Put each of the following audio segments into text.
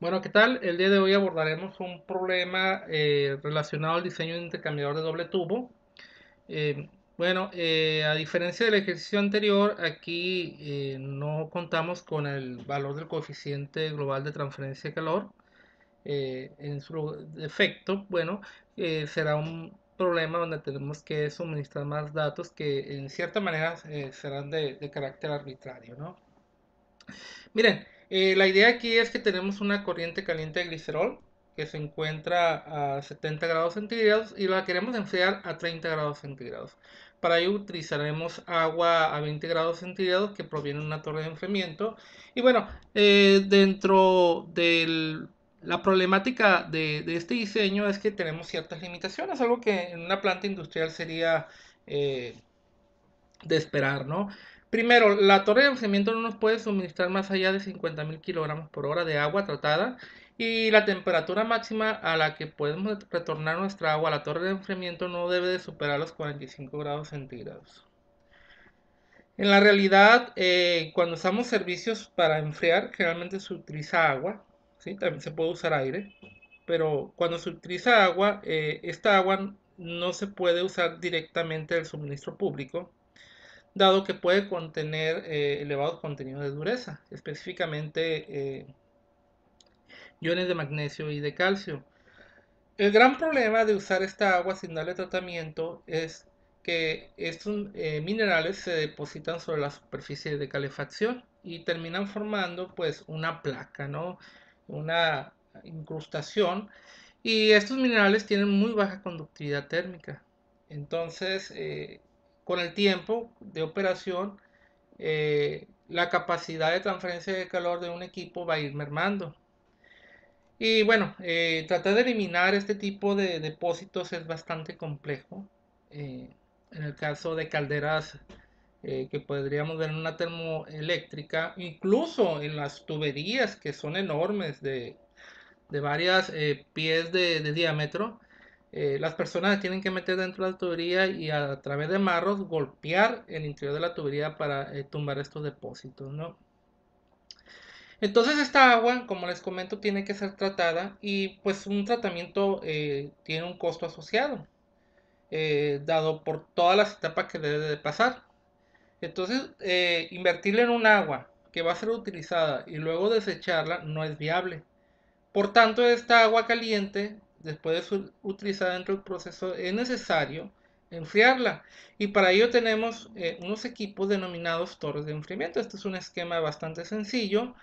Bueno, ¿qué tal? El día de hoy abordaremos un problema eh, relacionado al diseño de intercambiador de doble tubo. Eh, bueno, eh, a diferencia del ejercicio anterior, aquí no contamos con el valor del coeficiente global de transferencia de calor. en su defecto, bueno, será un problema donde tenemos que suministrar más datos que en cierta manera serán de, de carácter arbitrario, ¿no? Miren, eh, la idea aquí es que tenemos una corriente caliente de glicerol que se encuentra a 70 grados centígrados y la queremos enfriar a 30 grados centígrados. Para ello utilizaremos agua a 20 grados centígrados que proviene de una torre de enfriamiento. Y bueno, eh, dentro de la problemática de, este diseño es que tenemos ciertas limitaciones, algo que en una planta industrial sería eh, de esperar, ¿no? Primero, la torre de enfriamiento no nos puede suministrar más allá de 50.000 kilogramos por hora de agua tratada y la temperatura máxima a la que podemos retornar nuestra agua a la torre de enfriamiento no debe de superar los 45 grados centígrados. En la realidad, eh, cuando usamos servicios para enfriar, generalmente se utiliza agua, ¿sí? también se puede usar aire, pero cuando se utiliza agua, eh, esta agua no se puede usar directamente del suministro público, dado que puede contener eh, elevados contenidos de dureza, específicamente eh, iones de magnesio y de calcio. El gran problema de usar esta agua sin darle tratamiento es que estos eh, minerales se depositan sobre la superficie de calefacción y terminan formando pues una placa, ¿no? Una incrustación y estos minerales tienen muy baja conductividad térmica. Entonces, con el tiempo de operación, eh, la capacidad de transferencia de calor de un equipo va a ir mermando. Y bueno, eh, tratar de eliminar este tipo de depósitos es bastante complejo. Eh, en el caso de calderas que podríamos ver en una termoeléctrica, incluso en las tuberías que son enormes de, de varias pies de diámetro, eh, las personas tienen que meter dentro de la tubería y a, través de marros golpear el interior de la tubería para eh, tumbar estos depósitos, ¿no? Entonces esta agua, como les comento, tiene que ser tratada y pues un tratamiento eh, tiene un costo asociado, dado por todas las etapas que debe de pasar. Entonces, invertirle en un agua que va a ser utilizada y luego desecharla no es viable. Por tanto, esta agua caliente después de ser utilizada dentro del proceso, es necesario enfriarla. Y para ello tenemos eh, unos equipos denominados torres de enfriamiento. Este es un esquema bastante sencillo.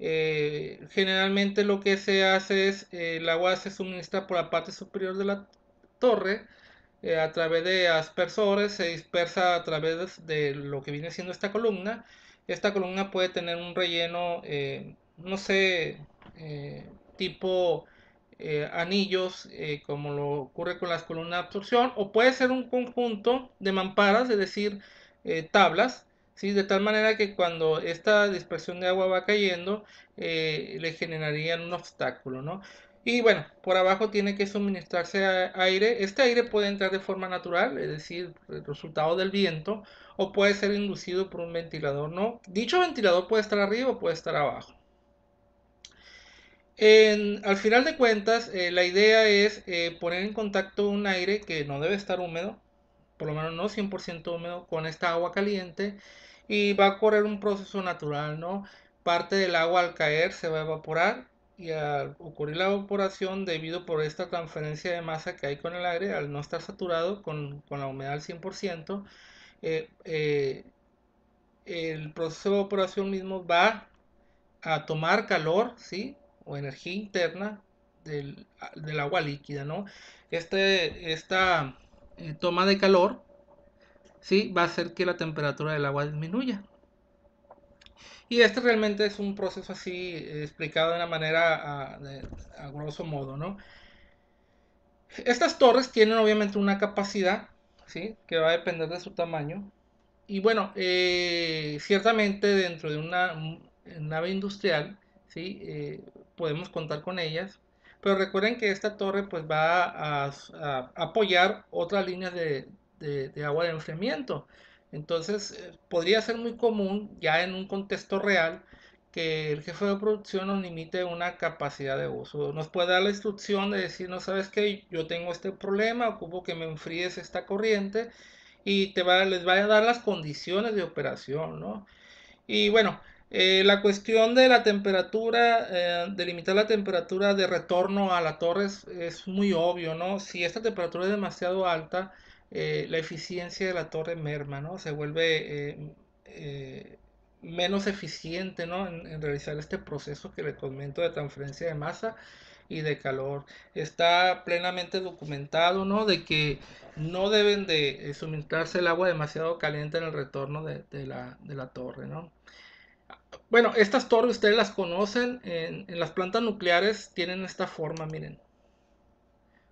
Eh, generalmente lo que se hace es eh, el agua se suministra por la parte superior de la torre a través de aspersores, se dispersa a través de, lo que viene siendo esta columna. Esta columna puede tener un relleno, no sé, tipo eh, anillos, eh, como lo ocurre con las columnas de absorción, o puede ser un conjunto de mamparas, es decir, eh, tablas, ¿sí? de tal manera que cuando esta dispersión de agua va cayendo, le generarían un obstáculo. ¿no? Y bueno, por abajo tiene que suministrarse aire. Este aire puede entrar de forma natural, es decir, el resultado del viento, o puede ser inducido por un ventilador. ¿no? Dicho ventilador puede estar arriba o puede estar abajo al final de cuentas, eh, la idea es eh, poner en contacto un aire que no debe estar húmedo, por lo menos no 100% húmedo, con esta agua caliente y va a correr un proceso natural, ¿no? Parte del agua al caer se va a evaporar y al ocurrir la evaporación debido por esta transferencia de masa que hay con el aire, al no estar saturado con, la humedad al 100%, eh, el proceso de evaporación mismo va a tomar calor, ¿sí? O energía interna del, agua líquida, ¿no? Este, esta eh, toma de calor, ¿sí? Va a hacer que la temperatura del agua disminuya. Y este realmente es un proceso así explicado de una manera a, grosso modo, ¿no? Estas torres tienen obviamente una capacidad, ¿sí? Que va a depender de su tamaño. Y bueno, eh, ciertamente dentro de una nave industrial, ¿sí? Eh, podemos contar con ellas. Pero recuerden que esta torre pues va a, apoyar otras líneas de, agua de enfriamiento. Entonces podría ser muy común ya en un contexto real que el jefe de producción nos limite una capacidad de uso. Nos puede dar la instrucción de decir, no sabes que yo tengo este problema, ocupo que me enfríes esta corriente y te va, les vaya a dar las condiciones de operación, ¿no? Y bueno, eh, la cuestión de la temperatura, eh, de limitar la temperatura de retorno a la torre es, muy obvio, ¿no? Si esta temperatura es demasiado alta, eh, la eficiencia de la torre merma, ¿no? Se vuelve menos eficiente ¿no? en, realizar este proceso que le comento de transferencia de masa y de calor. Está plenamente documentado ¿no? de que no deben de suministrarse el agua demasiado caliente en el retorno de, la, de la, torre. ¿no? Bueno, estas torres ustedes las conocen, en, las plantas nucleares tienen esta forma, miren.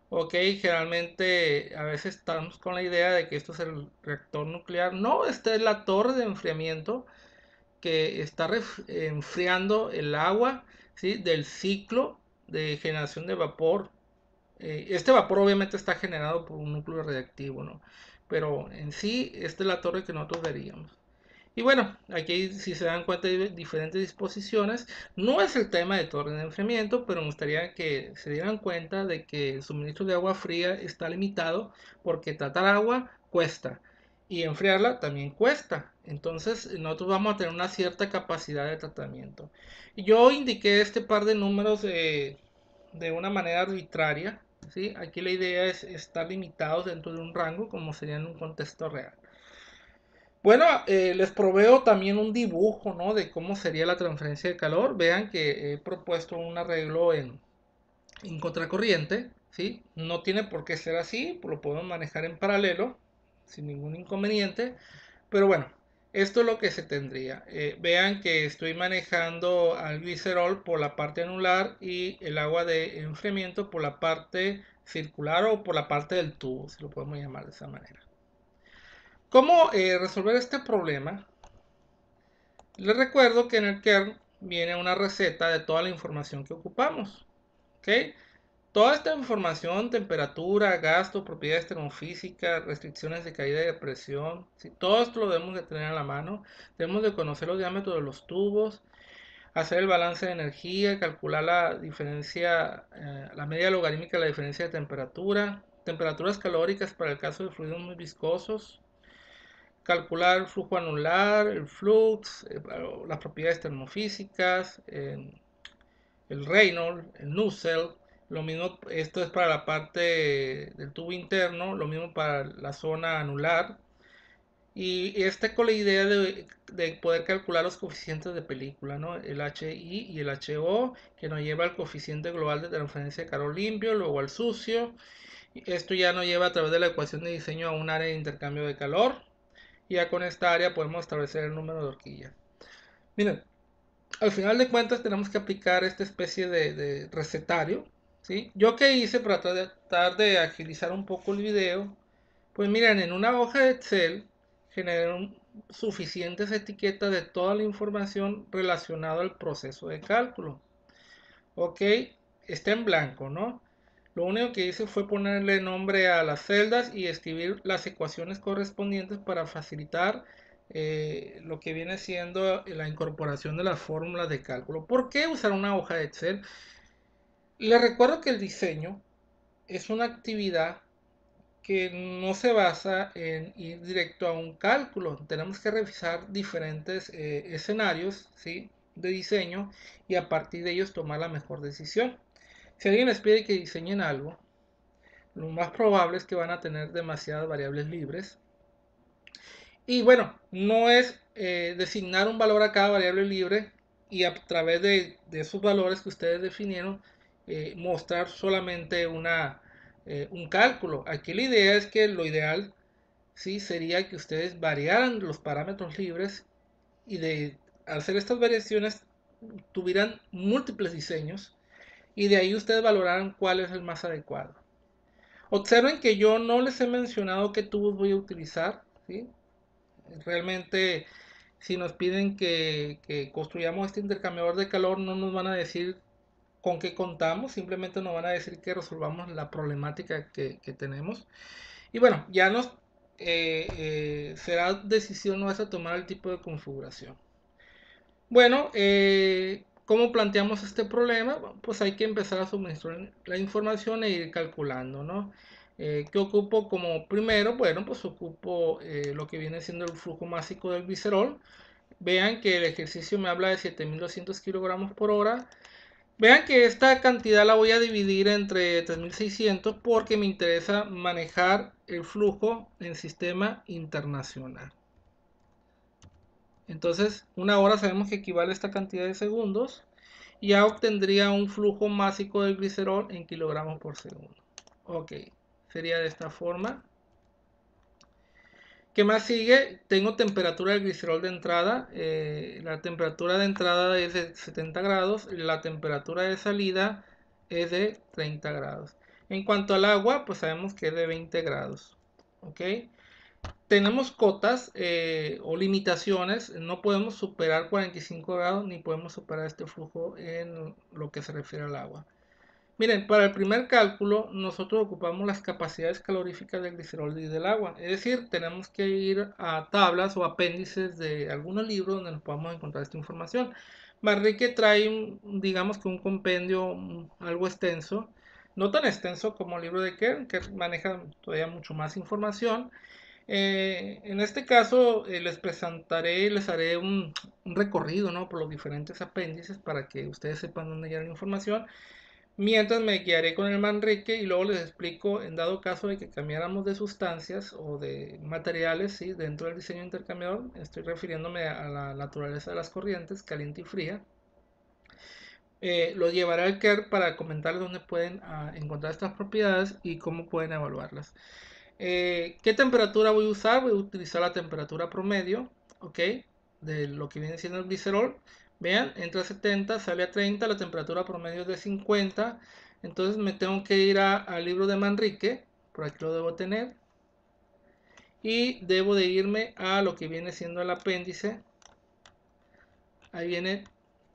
Ok, generalmente a veces estamos con la idea de que esto es el reactor nuclear. No, esta es la torre de enfriamiento que está enfriando el agua ¿sí? del ciclo de generación de vapor. Eh, este vapor obviamente está generado por un núcleo radiactivo, ¿no? pero en sí esta es la torre que nosotros veríamos. Y bueno, aquí si se dan cuenta de diferentes disposiciones, no es el tema de torre de enfriamiento, pero me gustaría que se dieran cuenta de que el suministro de agua fría está limitado porque tratar agua cuesta y enfriarla también cuesta. Entonces nosotros vamos a tener una cierta capacidad de tratamiento. Yo indiqué este par de números de, una manera arbitraria. ¿sí? Aquí la idea es estar limitados dentro de un rango como sería en un contexto real. Bueno, eh, les proveo también un dibujo ¿no? de cómo sería la transferencia de calor. Vean que he propuesto un arreglo en, en contracorriente. ¿sí? No tiene por qué ser así, lo podemos manejar en paralelo sin ningún inconveniente. Pero bueno, esto es lo que se tendría. Eh, vean que estoy manejando al glicerol por la parte anular y el agua de enfriamiento por la parte circular o por la parte del tubo, si lo podemos llamar de esa manera. ¿Cómo eh, resolver este problema? Les recuerdo que en el kernel viene una receta de toda la información que ocupamos. ¿okay? Toda esta información, temperatura, gasto, propiedades termofísicas, restricciones de caída de presión, todo esto lo debemos de tener a la mano. Debemos de conocer los diámetros de los tubos, hacer el balance de energía, calcular la diferencia, eh, la media logarítmica de la diferencia de temperatura, temperaturas calóricas para el caso de fluidos muy viscosos, calcular el flujo anular, el flux, eh, las propiedades termofísicas, eh, el Reynolds, el Nusselt, lo mismo, esto es para la parte del tubo interno, lo mismo para la zona anular. Y este con la idea de, poder calcular los coeficientes de película, ¿no? El HI y el HO, que nos lleva al coeficiente global de transferencia de calor limpio, luego al sucio. Esto ya nos lleva a través de la ecuación de diseño a un área de intercambio de calor. Y ya con esta área podemos establecer el número de horquillas. Miren, al final de cuentas tenemos que aplicar esta especie de recetario yo que hice para tratar de agilizar un poco el video, pues miren, en una hoja de Excel generé suficientes etiquetas de toda la información relacionada al proceso de cálculo. Ok, está en blanco, ¿no? Lo único que hice fue ponerle nombre a las celdas y escribir las ecuaciones correspondientes para facilitar eh, lo que viene siendo la incorporación de las fórmulas de cálculo. ¿Por qué usar una hoja de Excel? Les recuerdo que el diseño es una actividad que no se basa en ir directo a un cálculo. Tenemos que revisar diferentes eh, escenarios ¿sí? de diseño y a partir de ellos tomar la mejor decisión. Si alguien les pide que diseñen algo, lo más probable es que van a tener demasiadas variables libres. Y bueno, no es eh, designar un valor a cada variable libre y a través de esos valores que ustedes definieron, eh, mostrar solamente una, eh, un cálculo. Aquí la idea es que lo ideal ¿sí? sería que ustedes variaran los parámetros libres y de hacer estas variaciones tuvieran múltiples diseños y de ahí ustedes valoraran cuál es el más adecuado. Observen que yo no les he mencionado qué tubos voy a utilizar. ¿sí? Realmente si nos piden que, que, construyamos este intercambiador de calor no nos van a decir con qué contamos, simplemente nos van a decir que resolvamos la problemática que, tenemos. Y bueno, ya nos eh, eh, será decisión nuestra tomar el tipo de configuración. Bueno, eh, ¿cómo planteamos este problema? Pues hay que empezar a suministrar la información e ir calculando, ¿no? Eh, ¿Qué ocupo como primero? Bueno, pues ocupo eh, lo que viene siendo el flujo másico del glicerol. Vean que el ejercicio me habla de 7200 kilogramos por hora. Vean que esta cantidad la voy a dividir entre 3600 porque me interesa manejar el flujo en sistema internacional. Entonces, una hora sabemos que equivale a esta cantidad de segundos. Y ya obtendría un flujo másico del glicerol en kilogramos por segundo. Ok, sería de esta forma. ¿Qué más sigue? Tengo temperatura del glicerol de entrada. Eh, la temperatura de entrada es de 70 grados. La temperatura de salida es de 30 grados. En cuanto al agua, pues sabemos que es de 20 grados. ¿Ok? Tenemos cotas eh, o limitaciones, no podemos superar 45 grados ni podemos superar este flujo en lo que se refiere al agua. Miren, para el primer cálculo nosotros ocupamos las capacidades caloríficas del glicerol y del agua, es decir, tenemos que ir a tablas o apéndices de algunos libros donde nos podamos encontrar esta información. Manrique trae, digamos que un compendio algo extenso, no tan extenso como el libro de Kern, que maneja todavía mucho más información, eh, en este caso eh, les presentaré, les haré un, recorrido ¿no? por los diferentes apéndices para que ustedes sepan dónde hallar la información. Mientras me guiaré con el Manrique y luego les explico en dado caso de que cambiáramos de sustancias o de materiales ¿sí? dentro del diseño intercambiador. Estoy refiriéndome a la naturaleza de las corrientes, caliente y fría. Eh, los llevaré al KER para comentarles dónde pueden ah, encontrar estas propiedades y cómo pueden evaluarlas. Eh, ¿Qué temperatura voy a usar? Voy a utilizar la temperatura promedio, ¿ok? De lo que viene siendo el glicerol. Vean, entra a 70, sale a 30, la temperatura promedio es de 50. Entonces me tengo que ir al libro de Manrique, por aquí lo debo tener. Y debo de irme a lo que viene siendo el apéndice. Ahí viene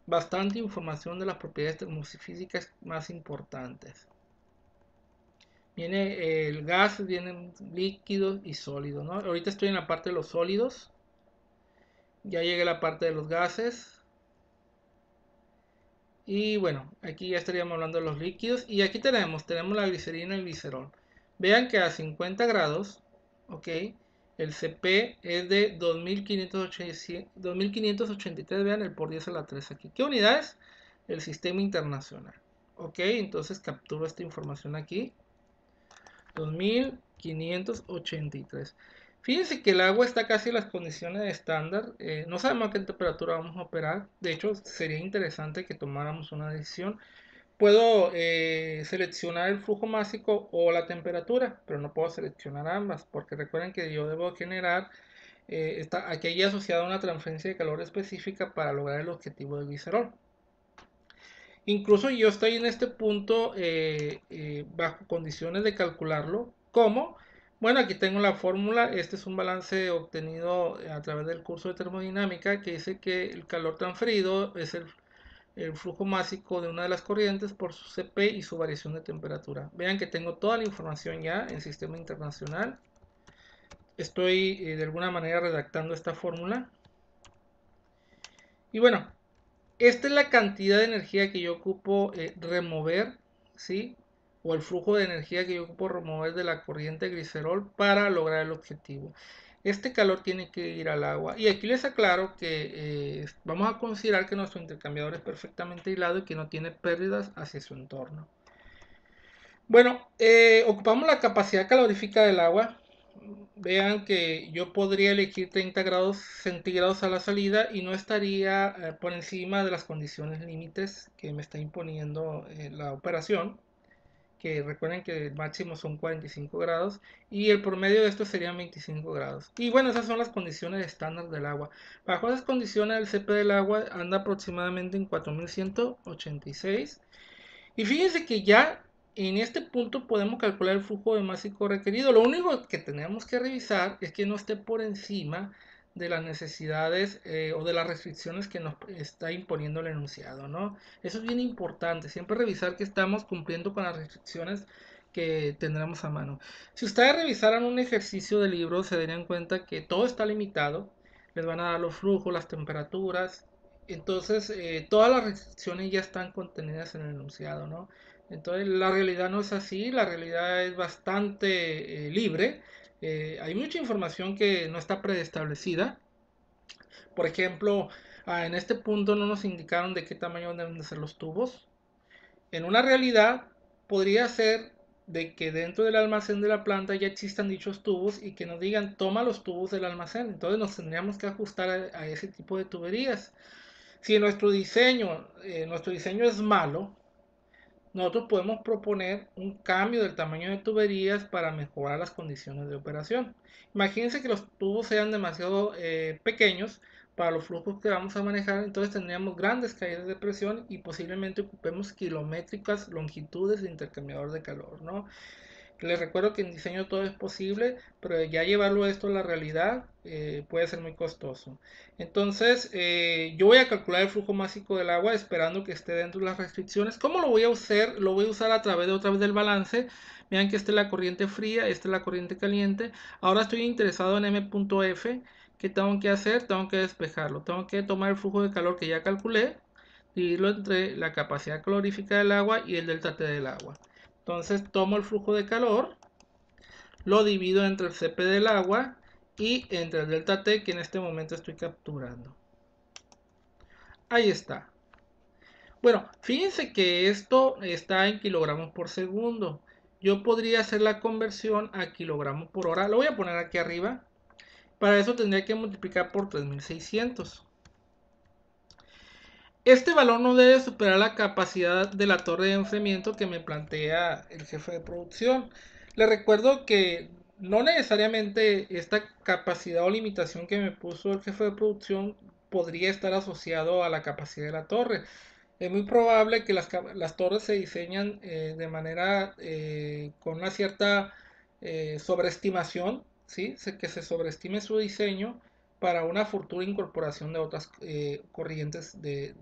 bastante información de las propiedades termofísicas más importantes. Viene el gas, vienen líquidos y sólidos, ¿no? Ahorita estoy en la parte de los sólidos. Ya llegué a la parte de los gases. Y bueno, aquí ya estaríamos hablando de los líquidos. Y aquí tenemos, tenemos la glicerina y el glicerol. Vean que a 50 grados, ok, el CP es de 2583, vean el por 10 a la 3 aquí. ¿Qué unidades? El sistema internacional. Ok, entonces capturo esta información aquí. 2583. Fíjense que el agua está casi en las condiciones estándar. Eh, no sabemos a qué temperatura vamos a operar. De hecho, sería interesante que tomáramos una decisión. Puedo eh, seleccionar el flujo másico o la temperatura, pero no puedo seleccionar ambas, porque recuerden que yo debo generar, eh, aquí hay asociada una transferencia de calor específica para lograr el objetivo del glicerol. Incluso yo estoy en este punto eh, eh, bajo condiciones de calcularlo. ¿Cómo? Bueno, aquí tengo la fórmula. Este es un balance obtenido a través del curso de termodinámica que dice que el calor transferido es el, flujo másico de una de las corrientes por su CP y su variación de temperatura. Vean que tengo toda la información ya en sistema internacional. Estoy eh, de alguna manera redactando esta fórmula. Y bueno, esta es la cantidad de energía que yo ocupo eh, remover, ¿sí? O el flujo de energía que yo ocupo remover de la corriente glicerol para lograr el objetivo. Este calor tiene que ir al agua. Y aquí les aclaro que eh, vamos a considerar que nuestro intercambiador es perfectamente aislado y que no tiene pérdidas hacia su entorno. Bueno, eh, ocupamos la capacidad calorífica del agua vean que yo podría elegir 30 grados centígrados a la salida y no estaría eh, por encima de las condiciones límites que me está imponiendo eh, la operación que recuerden que el máximo son 45 grados y el promedio de esto sería 25 grados. Y bueno esas son las condiciones estándar del agua. Bajo esas condiciones el CP del agua anda aproximadamente en 4186 y fíjense que ya en este punto podemos calcular el flujo de másico requerido. Lo único que tenemos que revisar es que no esté por encima de las necesidades eh, o de las restricciones que nos está imponiendo el enunciado, ¿no? Eso es bien importante, siempre revisar que estamos cumpliendo con las restricciones que tendremos a mano. Si ustedes revisaran un ejercicio de libro, se darían cuenta que todo está limitado, les van a dar los flujos, las temperaturas entonces eh, todas las restricciones ya están contenidas en el enunciado, ¿no? Entonces la realidad no es así, la realidad es bastante eh, libre. Eh, hay mucha información que no está preestablecida. Por ejemplo, ah, en este punto no nos indicaron de qué tamaño deben de ser los tubos. En una realidad podría ser de que dentro del almacén de la planta ya existan dichos tubos y que nos digan toma los tubos del almacén. Entonces nos tendríamos que ajustar a, ese tipo de tuberías. Si nuestro diseño, eh, nuestro diseño es malo, nosotros podemos proponer un cambio del tamaño de tuberías para mejorar las condiciones de operación. Imagínense que los tubos sean demasiado eh, pequeños para los flujos que vamos a manejar, entonces tendríamos grandes caídas de presión y posiblemente ocupemos kilométricas longitudes de intercambiador de calor, ¿no? Les recuerdo que en diseño todo es posible, pero ya llevarlo esto a la realidad eh, puede ser muy costoso. Entonces, eh, yo voy a calcular el flujo másico del agua esperando que esté dentro de las restricciones. ¿Cómo lo voy a usar? Lo voy a usar a través de otra vez del balance. Vean que esta es la corriente fría, esta es la corriente caliente. Ahora estoy interesado en m.f. ¿Qué tengo que hacer? Tengo que despejarlo. Tengo que tomar el flujo de calor que ya calculé, dividirlo entre la capacidad calorífica del agua y el delta T del agua. Entonces tomo el flujo de calor, lo divido entre el CP del agua y entre el delta T que en este momento estoy capturando. Ahí está. Bueno, fíjense que esto está en kilogramos por segundo. Yo podría hacer la conversión a kilogramos por hora. Lo voy a poner aquí arriba. Para eso tendría que multiplicar por 3600. Este valor no debe superar la capacidad de la torre de enfriamiento que me plantea el jefe de producción. Le recuerdo que no necesariamente esta capacidad o limitación que me puso el jefe de producción podría estar asociado a la capacidad de la torre. Es muy probable que las, torres se diseñan eh, de manera eh, con una cierta eh, sobreestimación, ¿sí? que se sobreestime su diseño para una futura incorporación de otras eh, corrientes de,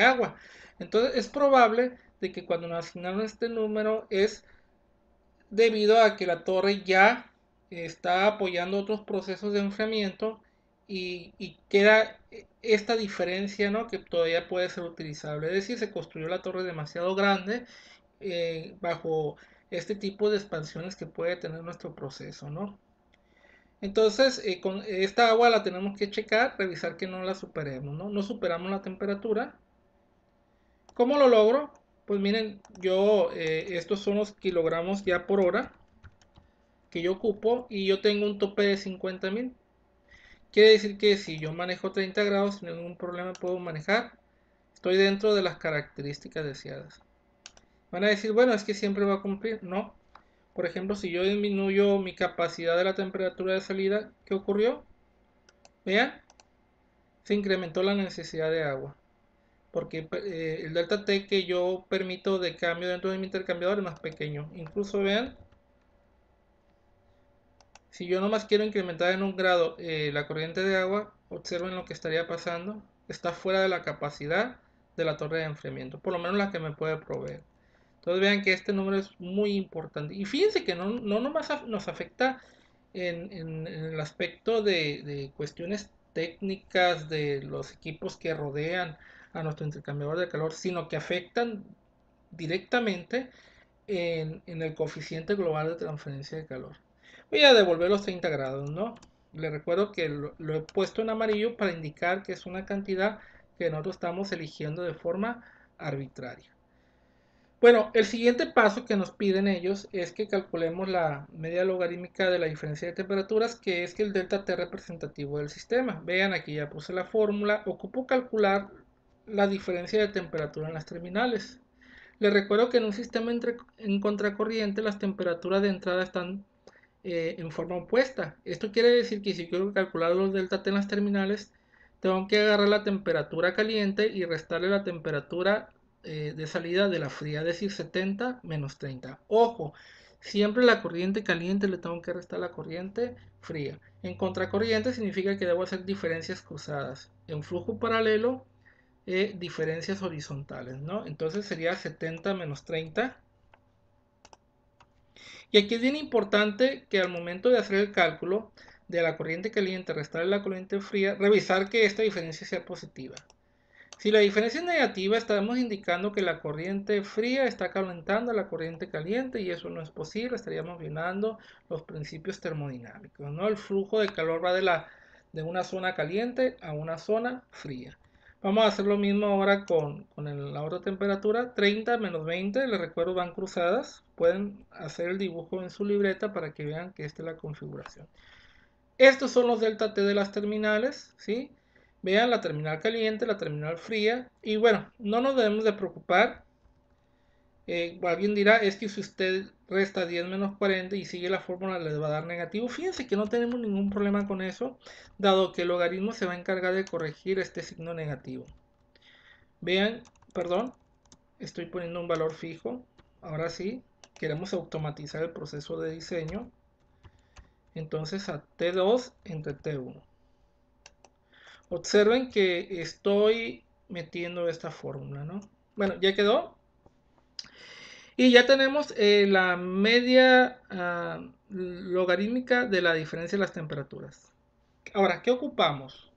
agua. Entonces es probable de que cuando nos asignaron este número es debido a que la torre ya está apoyando otros procesos de enfriamiento y, queda esta diferencia ¿no? que todavía puede ser utilizable. Es decir, se construyó la torre demasiado grande eh, bajo este tipo de expansiones que puede tener nuestro proceso. ¿no? Entonces, eh, con esta agua la tenemos que checar, revisar que no la superemos, ¿no? No superamos la temperatura. ¿Cómo lo logro? Pues miren, yo, eh, estos son los kilogramos ya por hora que yo ocupo y yo tengo un tope de 50.000. Quiere decir que si yo manejo 30 grados sin ningún problema puedo manejar. Estoy dentro de las características deseadas. Van a decir, bueno, es que siempre va a cumplir. No, por ejemplo, si yo disminuyo mi capacidad de la temperatura de salida, ¿qué ocurrió? Vean, se incrementó la necesidad de agua. Porque eh, el delta T que yo permito de cambio dentro de mi intercambiador es más pequeño. Incluso vean, si yo nomás quiero incrementar en un grado eh, la corriente de agua, observen lo que estaría pasando. Está fuera de la capacidad de la torre de enfriamiento, por lo menos la que me puede proveer. Entonces vean que este número es muy importante. Y fíjense que no, no nomás nos afecta en, el aspecto de, cuestiones técnicas de los equipos que rodean a nuestro intercambiador de calor, sino que afectan directamente en, el coeficiente global de transferencia de calor. Voy a devolver los 30 grados, ¿no? Les recuerdo que lo he puesto en amarillo para indicar que es una cantidad que nosotros estamos eligiendo de forma arbitraria. Bueno, el siguiente paso que nos piden ellos es que calculemos la media logarítmica de la diferencia de temperaturas, que es que el delta T representativo del sistema. Vean, aquí ya puse la fórmula. Ocupo calcular la diferencia de temperatura en las terminales. Les recuerdo que en un sistema en contracorriente las temperaturas de entrada están eh, en forma opuesta. Esto quiere decir que si quiero calcular los delta T en las terminales, tengo que agarrar la temperatura caliente y restarle la temperatura eh, de salida de la fría, es decir, 70 menos 30. Ojo, siempre la corriente caliente le tengo que restar la corriente fría. En contracorriente significa que debo hacer diferencias cruzadas. En flujo paralelo, eh, diferencias horizontales, ¿no? Entonces sería 70 menos 30. Y aquí es bien importante que al momento de hacer el cálculo de la corriente caliente restar la corriente fría, revisar que esta diferencia sea positiva. Si la diferencia es negativa, estamos indicando que la corriente fría está calentando a la corriente caliente y eso no es posible, estaríamos violando los principios termodinámicos. ¿no? El flujo de calor va de, la, de una zona caliente a una zona fría. Vamos a hacer lo mismo ahora con, con la otra temperatura, 30 menos 20, les recuerdo van cruzadas, pueden hacer el dibujo en su libreta para que vean que esta es la configuración. Estos son los delta T de las terminales, ¿sí? Vean la terminal caliente, la terminal fría. Y bueno, no nos debemos de preocupar. Eh, alguien dirá, es que si usted resta 10 menos 40 y sigue la fórmula les va a dar negativo. Fíjense que no tenemos ningún problema con eso, dado que el logaritmo se va a encargar de corregir este signo negativo. Vean, perdón, estoy poniendo un valor fijo. Ahora sí, queremos automatizar el proceso de diseño. Entonces a T2 entre T1. Observen que estoy metiendo esta fórmula, ¿no? Bueno, ya quedó. Y ya tenemos eh, la media ah, logarítmica de la diferencia de las temperaturas. Ahora, ¿qué ocupamos?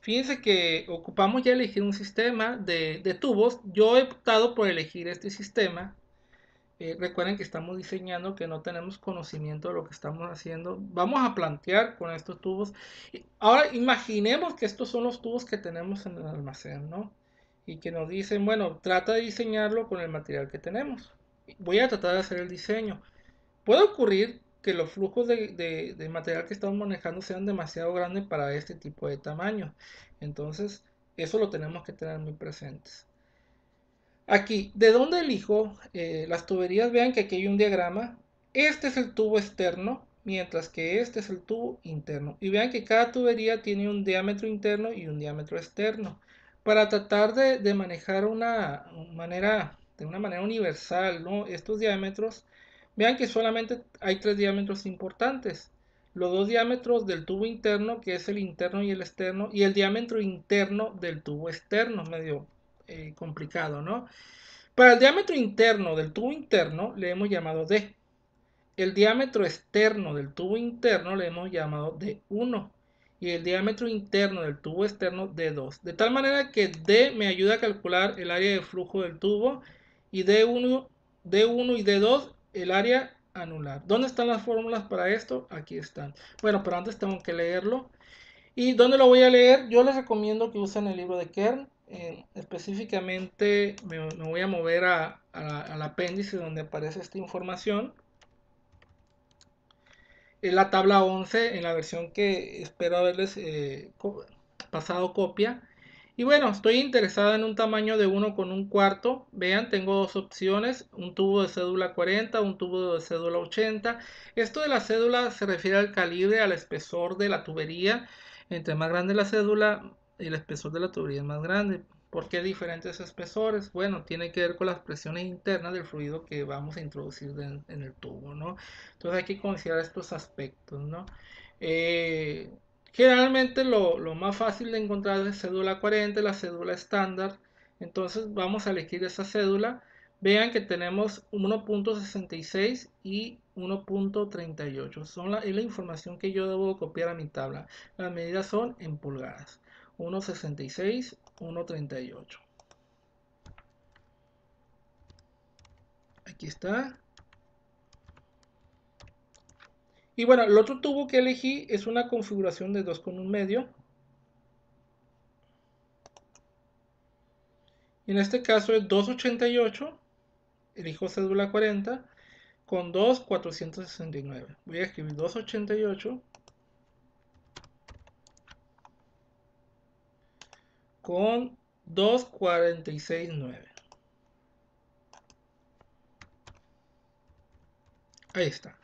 Fíjense que ocupamos ya elegir un sistema de, de tubos. Yo he optado por elegir este sistema eh, recuerden que estamos diseñando, que no tenemos conocimiento de lo que estamos haciendo. Vamos a plantear con estos tubos. Ahora imaginemos que estos son los tubos que tenemos en el almacén, ¿no? Y que nos dicen, bueno, trata de diseñarlo con el material que tenemos. Voy a tratar de hacer el diseño. Puede ocurrir que los flujos de, de material que estamos manejando sean demasiado grandes para este tipo de tamaño. Entonces, eso lo tenemos que tener muy presentes. Aquí, ¿de dónde elijo eh, las tuberías? Vean que aquí hay un diagrama. Este es el tubo externo, mientras que este es el tubo interno. Y vean que cada tubería tiene un diámetro interno y un diámetro externo. Para tratar de, manejar una manera, de una manera universal, ¿no? estos diámetros, vean que solamente hay tres diámetros importantes. Los dos diámetros del tubo interno, que es el interno y el externo, y el diámetro interno del tubo externo, medio eh, complicado, ¿no? Para el diámetro interno del tubo interno le hemos llamado D. El diámetro externo del tubo interno le hemos llamado D1 y el diámetro interno del tubo externo D2. De tal manera que D me ayuda a calcular el área de flujo del tubo y D1, D1 y D2 el área anular. ¿Dónde están las fórmulas para esto? Aquí están. Bueno, pero antes tengo que leerlo. ¿Y dónde lo voy a leer? Yo les recomiendo que usen el libro de Kern. Específicamente me, voy a mover a, al apéndice donde aparece esta información. En la tabla 11, en la versión que espero haberles eh, pasado copia. Y bueno, estoy interesado en un tamaño de 1 con un cuarto. Vean, tengo dos opciones, un tubo de cédula 40, un tubo de cédula 80. Esto de la cédula se refiere al calibre, al espesor de la tubería. Entre más grande la cédula, el espesor de la tubería es más grande. ¿Por qué diferentes espesores? Bueno, tiene que ver con las presiones internas del fluido que vamos a introducir en, el tubo, ¿no? Entonces hay que considerar estos aspectos, ¿no? Eh, generalmente lo, más fácil de encontrar es cédula 40, la cédula estándar. Entonces vamos a elegir esa cédula. Vean que tenemos 1.66 y 1.38. Son es la información que yo debo copiar a mi tabla. Las medidas son en pulgadas. 1.66, 1.38. Aquí está. Y bueno, el otro tubo que elegí es una configuración de 2,1 medio. En este caso es 288, elijo cédula 40 con 2,469. Voy a escribir 288 con 2.46.9. Ahí está.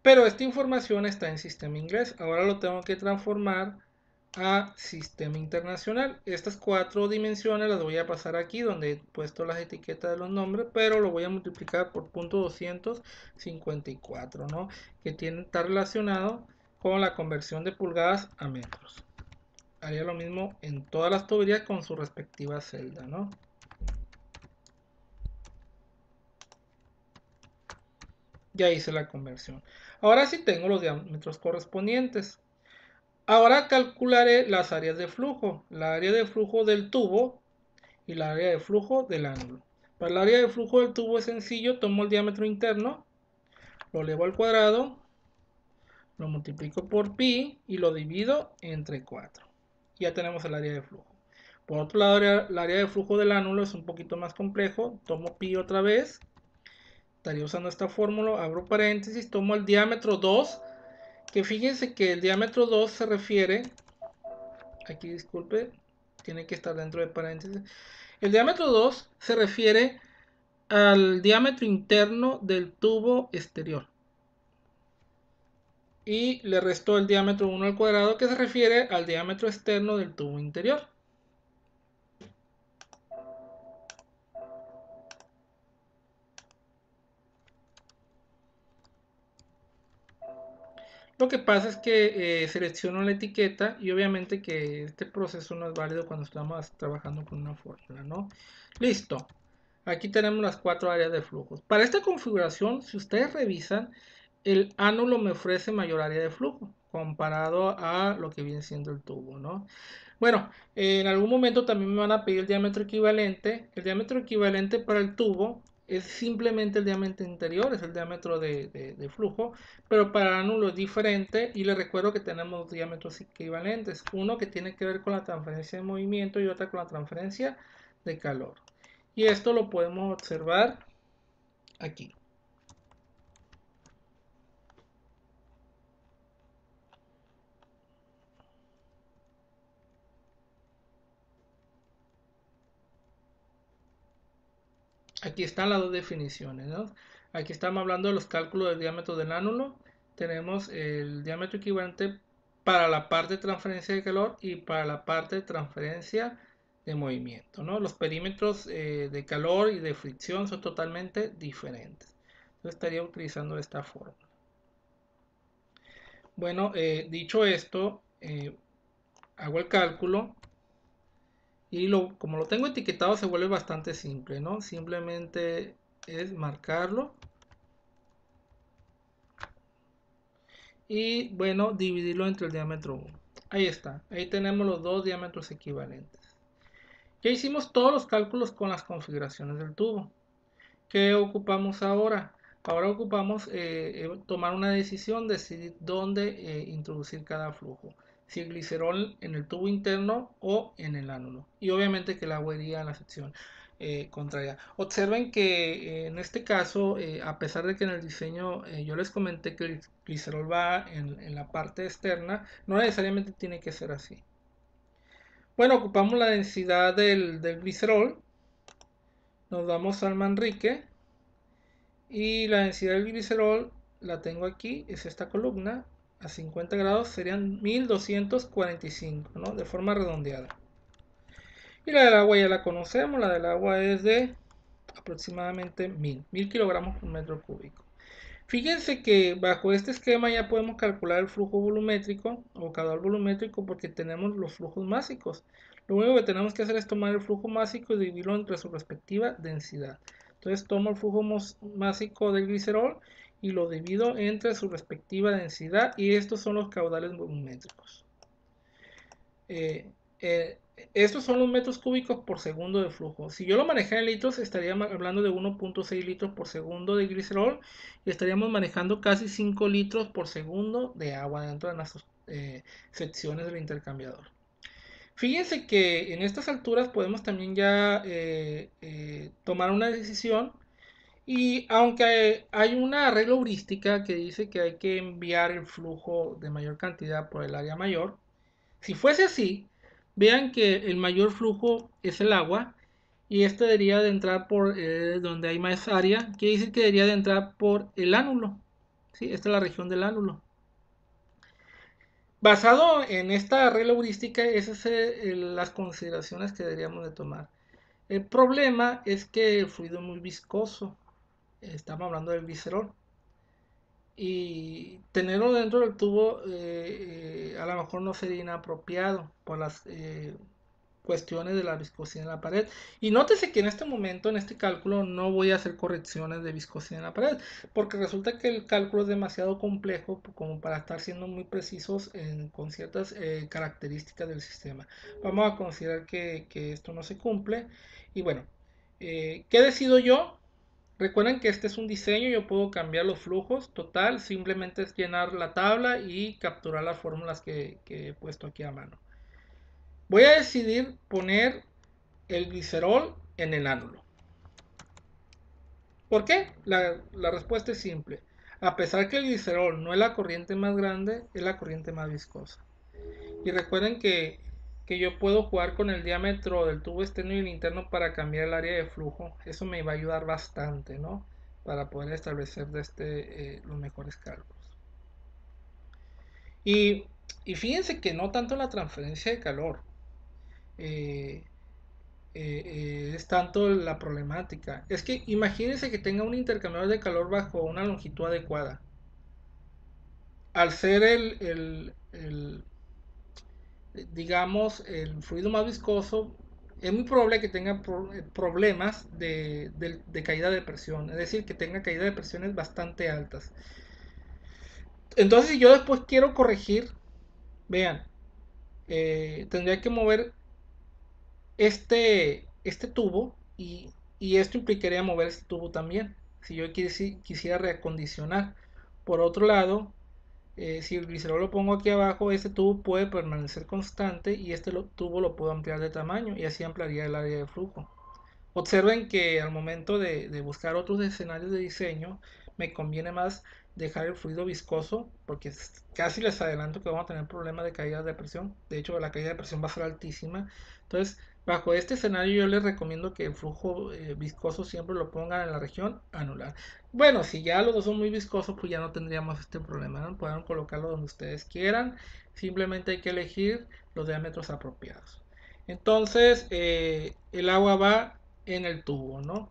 Pero esta información está en sistema inglés. Ahora lo tengo que transformar a sistema internacional. Estas cuatro dimensiones las voy a pasar aquí donde he puesto las etiquetas de los nombres, pero lo voy a multiplicar por punto 254, ¿no? Que tiene, está relacionado con la conversión de pulgadas a metros haría lo mismo en todas las tuberías con su respectiva celda, ¿no? Ya hice la conversión. Ahora sí tengo los diámetros correspondientes. Ahora calcularé las áreas de flujo. La área de flujo del tubo y el área de flujo del ángulo. Para el área de flujo del tubo es sencillo, tomo el diámetro interno, lo elevo al cuadrado, lo multiplico por pi y lo divido entre 4. Ya tenemos el área de flujo. Por otro lado, el área de flujo del ángulo es un poquito más complejo. Tomo pi otra vez. Estaría usando esta fórmula, abro paréntesis, tomo el diámetro 2, que fíjense que el diámetro 2 se refiere, aquí disculpe, tiene que estar dentro de paréntesis. El diámetro 2 se refiere al diámetro interno del tubo exterior. Y le restó el diámetro 1 al cuadrado que se refiere al diámetro externo del tubo interior. Lo que pasa es que eh, selecciono la etiqueta y obviamente que este proceso no es válido cuando estamos trabajando con una fórmula, ¿no? Listo. Aquí tenemos las cuatro áreas de flujos. Para esta configuración, si ustedes revisan, el ánulo me ofrece mayor área de flujo comparado a lo que viene siendo el tubo, ¿no? Bueno, en algún momento también me van a pedir el diámetro equivalente. El diámetro equivalente para el tubo es simplemente el diámetro interior, es el diámetro de, flujo, pero para ángulo es diferente y les recuerdo que tenemos diámetros equivalentes, uno que tiene que ver con la transferencia de movimiento y otra con la transferencia de calor. Y esto lo podemos observar aquí. Aquí están las dos definiciones. Aquí estamos hablando de los cálculos del diámetro del ánulo. Tenemos el diámetro equivalente para la parte de transferencia de calor y para la parte de transferencia de movimiento. Los perímetros eh, de calor y de fricción son totalmente diferentes. Yo estaría utilizando esta fórmula. Bueno, eh, dicho esto, eh, hago el cálculo y como lo tengo etiquetado se vuelve bastante simple, ¿no? Simplemente es marcarlo. Y bueno, dividirlo entre el diámetro 1. Ahí está. Ahí tenemos los dos diámetros equivalentes. Ya hicimos todos los cálculos con las configuraciones del tubo. ¿Qué ocupamos ahora? Ahora ocupamos eh, eh, tomar una decisión, decidir dónde eh, introducir cada flujo si el glicerol en el tubo interno o en el ánulo. Y obviamente que la agua iría a la sección eh, contraria. Observen que eh, en este caso, eh, a pesar de que en el diseño yo les comenté que el glicerol va en, la parte externa, no necesariamente tiene que ser así. Bueno, ocupamos la densidad del, del glicerol. Nos damos al Manrique. Y la densidad del glicerol la tengo aquí, es esta columna a 50 grados serían 1245, ¿no? De forma redondeada. Y la del agua ya la conocemos, la del agua es de aproximadamente 1000, 1000 kilogramos por metro cúbico. Fíjense que bajo este esquema ya podemos calcular el flujo volumétrico o caudal volumétrico porque tenemos los flujos másicos. Lo único que tenemos que hacer es tomar el flujo másico y dividirlo entre su respectiva densidad. Entonces tomo el flujo másico del glicerol y lo divido entre su respectiva densidad y estos son los caudales volumétricos. Eh, eh, estos son los metros cúbicos por segundo de flujo. Si yo lo manejara en litros, estaríamos hablando de 1.6 litros por segundo de glicerol y estaríamos manejando casi 5 litros por segundo de agua dentro de nuestras eh, secciones del intercambiador. Fíjense que en estas alturas podemos también ya tomar una decisión y aunque hay una regla heurística que dice que hay que enviar el flujo de mayor cantidad por el área mayor, si fuese así, vean que el mayor flujo es el agua y este debería de entrar por eh, donde hay más área, quiere decir que debería de entrar por el ánulo. ¿sí? Esta es la región del ánulo. Basado en esta regla heurística, esas son eh, las consideraciones que deberíamos de tomar. El problema es que el fluido es muy viscoso estamos hablando del glicerol. Y tenerlo dentro del tubo eh, eh, a lo mejor no sería inapropiado por las, eh, cuestiones de la viscosidad en la pared. Y nótese que en este momento, en este cálculo, no voy a hacer correcciones de viscosidad en la pared, porque resulta que el cálculo es demasiado complejo como para estar siendo muy precisos con ciertas características del sistema. Vamos a considerar que, esto no se cumple. Y bueno, ¿qué decido yo? Recuerden que este es un diseño, yo puedo cambiar los flujos, total, simplemente es llenar la tabla y capturar las fórmulas que he puesto aquí a mano. Voy a decidir poner el glicerol en el ánulo. ¿Por qué? La, respuesta es simple. A pesar que el glicerol no es la corriente más grande, es la corriente más viscosa. Y recuerden que, yo puedo jugar con el diámetro del tubo externo y el interno para cambiar el área de flujo. Eso me va a ayudar bastante, ¿no? Para poder establecer de este, eh, los mejores cálculos. Y, y fíjense que no tanto la transferencia de calor, eh, eh, es tanto la problemática. Es que imagínense que tenga un intercambiador de calor bajo una longitud adecuada. Al ser el, digamos, el fluido más viscoso, es muy probable que tenga problemas de, de, caída de presión, es decir, que tenga caída de presiones bastante altas. Entonces, si yo después quiero corregir, vean, tendría que mover este, este tubo y, esto implicaría mover este tubo también. Si yo quisiera reacondicionar. Por otro lado, eh, si el glicerol lo pongo aquí abajo, este tubo puede permanecer constante y este tubo lo puedo ampliar de tamaño y así ampliaría el área de flujo. Observen que al momento de, de buscar otros escenarios de diseño, me conviene más dejar el fluido viscoso porque casi les adelanto que vamos a tener problemas de caída de presión. De hecho, la caída de presión va a ser altísima. Entonces, Bajo este escenario yo les recomiendo que el flujo eh, viscoso siempre lo pongan en la región anular. Bueno, si ya los dos son muy viscosos, pues ya no tendríamos este problema. ¿no? Colocarlo donde ustedes quieran. Simplemente hay que elegir los diámetros apropiados. Entonces, eh, el agua va en el tubo, ¿no?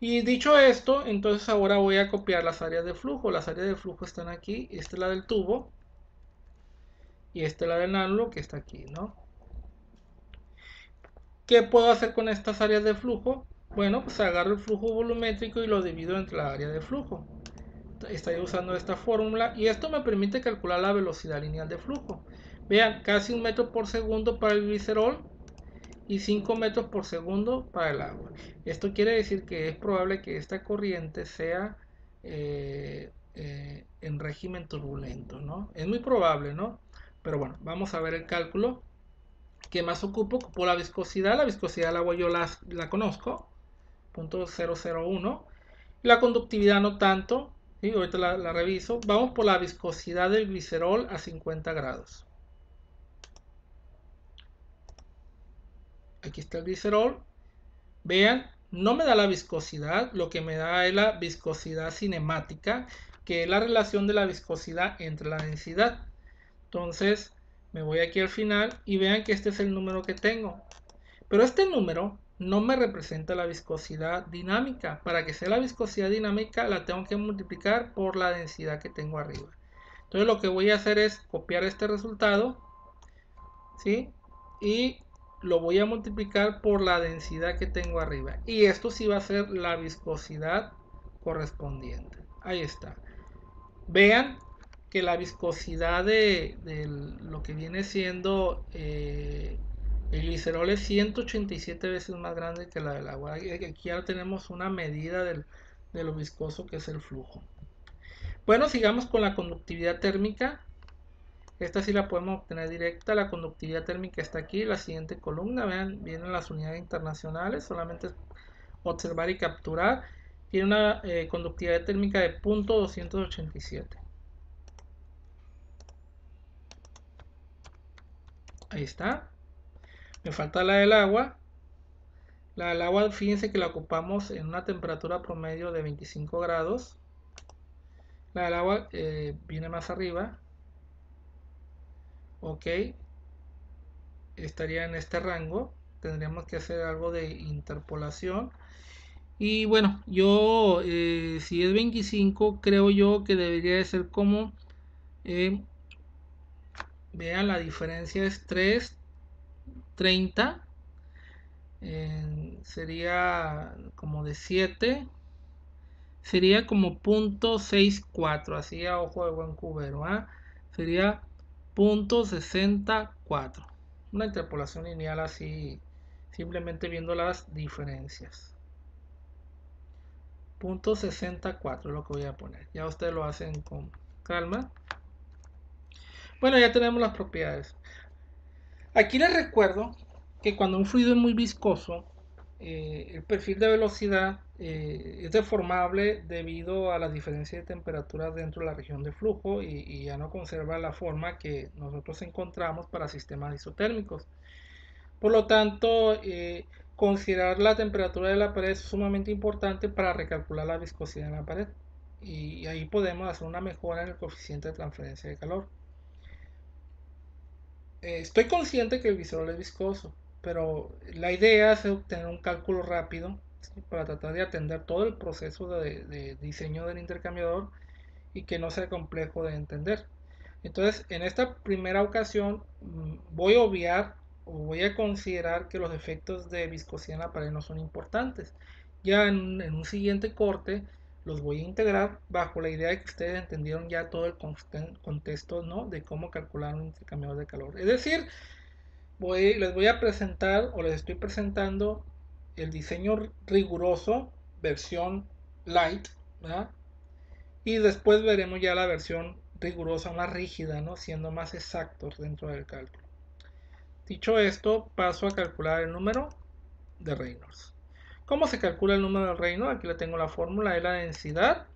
Y dicho esto, entonces ahora voy a copiar las áreas de flujo. Las áreas de flujo están aquí. Esta es la del tubo. Y esta es la del ánulo que está aquí, ¿no? ¿Qué puedo hacer con estas áreas de flujo? Bueno, pues agarro el flujo volumétrico y lo divido entre la área de flujo. Estoy usando esta fórmula y esto me permite calcular la velocidad lineal de flujo. Vean, casi un metro por segundo para el glicerol y 5 metros por segundo para el agua. Esto quiere decir que es probable que esta corriente sea eh, eh, en régimen turbulento, ¿no? Es muy probable, ¿no? Pero bueno, vamos a ver el cálculo que más ocupo? por la viscosidad. La viscosidad del agua yo la, la conozco. Punto 001. La conductividad no tanto. y Ahorita la, la, reviso. Vamos por la viscosidad del glicerol a 50 grados. Aquí está el glicerol. Vean, no me da la viscosidad. Lo que me da es la viscosidad cinemática. Que es la relación de la viscosidad entre la densidad. Entonces, me voy aquí al final y vean que este es el número que tengo. Pero este número no me representa la viscosidad dinámica. Para que sea la viscosidad dinámica la tengo que multiplicar por la densidad que tengo arriba. Entonces lo que voy a hacer es copiar este resultado. ¿sí? Y lo voy a multiplicar por la densidad que tengo arriba. Y esto sí va a ser la viscosidad correspondiente. Ahí está. Vean que la viscosidad de, lo que viene siendo eh, el glicerol es 187 veces más grande que la del agua. Aquí ya tenemos una medida de lo viscoso que es el flujo. Bueno, sigamos con la conductividad térmica. Esta sí la podemos obtener directa. La conductividad térmica está aquí, la siguiente columna. Vean, vienen las unidades internacionales. Solamente observar y capturar. Tiene una eh, conductividad térmica de .287. Ahí está. Me falta la del agua. La del agua, fíjense que la ocupamos en una temperatura promedio de 25 grados. La del agua eh, viene más arriba. Ok. Estaría en este rango. Tendríamos que hacer algo de interpolación. Y bueno, yo, eh, si es 25, creo yo que debería de ser como eh, Vean, la diferencia es 3 30 sería como de 7 sería como punto 64 así a ojo de buen cubero ¿ah? sería punto 64 una interpolación lineal así simplemente viendo las diferencias. Punto 64 es lo que voy a poner. Ya ustedes lo hacen con calma bueno ya tenemos las propiedades aquí les recuerdo que cuando un fluido es muy viscoso eh, el perfil de velocidad eh, es deformable debido a la diferencia de temperatura dentro de la región de flujo y, ya no conserva la forma que nosotros encontramos para sistemas isotérmicos. Por lo tanto, eh, considerar la temperatura de la pared es sumamente importante para recalcular la viscosidad en la pared y ahí podemos hacer una mejora en el coeficiente de transferencia de calor. Estoy consciente que el visor es viscoso, pero la idea es obtener un cálculo rápido para tratar de atender todo el proceso de, diseño del intercambiador y que no sea complejo de entender. Entonces, en esta primera ocasión mm, voy a obviar o voy a considerar que los efectos de viscosidad en la pared no son importantes. Ya en, un siguiente corte los voy a integrar bajo la idea de que ustedes entendieron ya todo el contexto ¿no? de cómo calcular un intercambiador de calor. Es decir, les voy a presentar o les estoy presentando el diseño riguroso, versión light, y después veremos ya la versión rigurosa, más rígida, ¿no? siendo más exactos dentro del cálculo. Dicho esto, paso a calcular el número de Reynolds. ¿Cómo se calcula el número de Reynolds? Aquí le tengo la fórmula de la densidad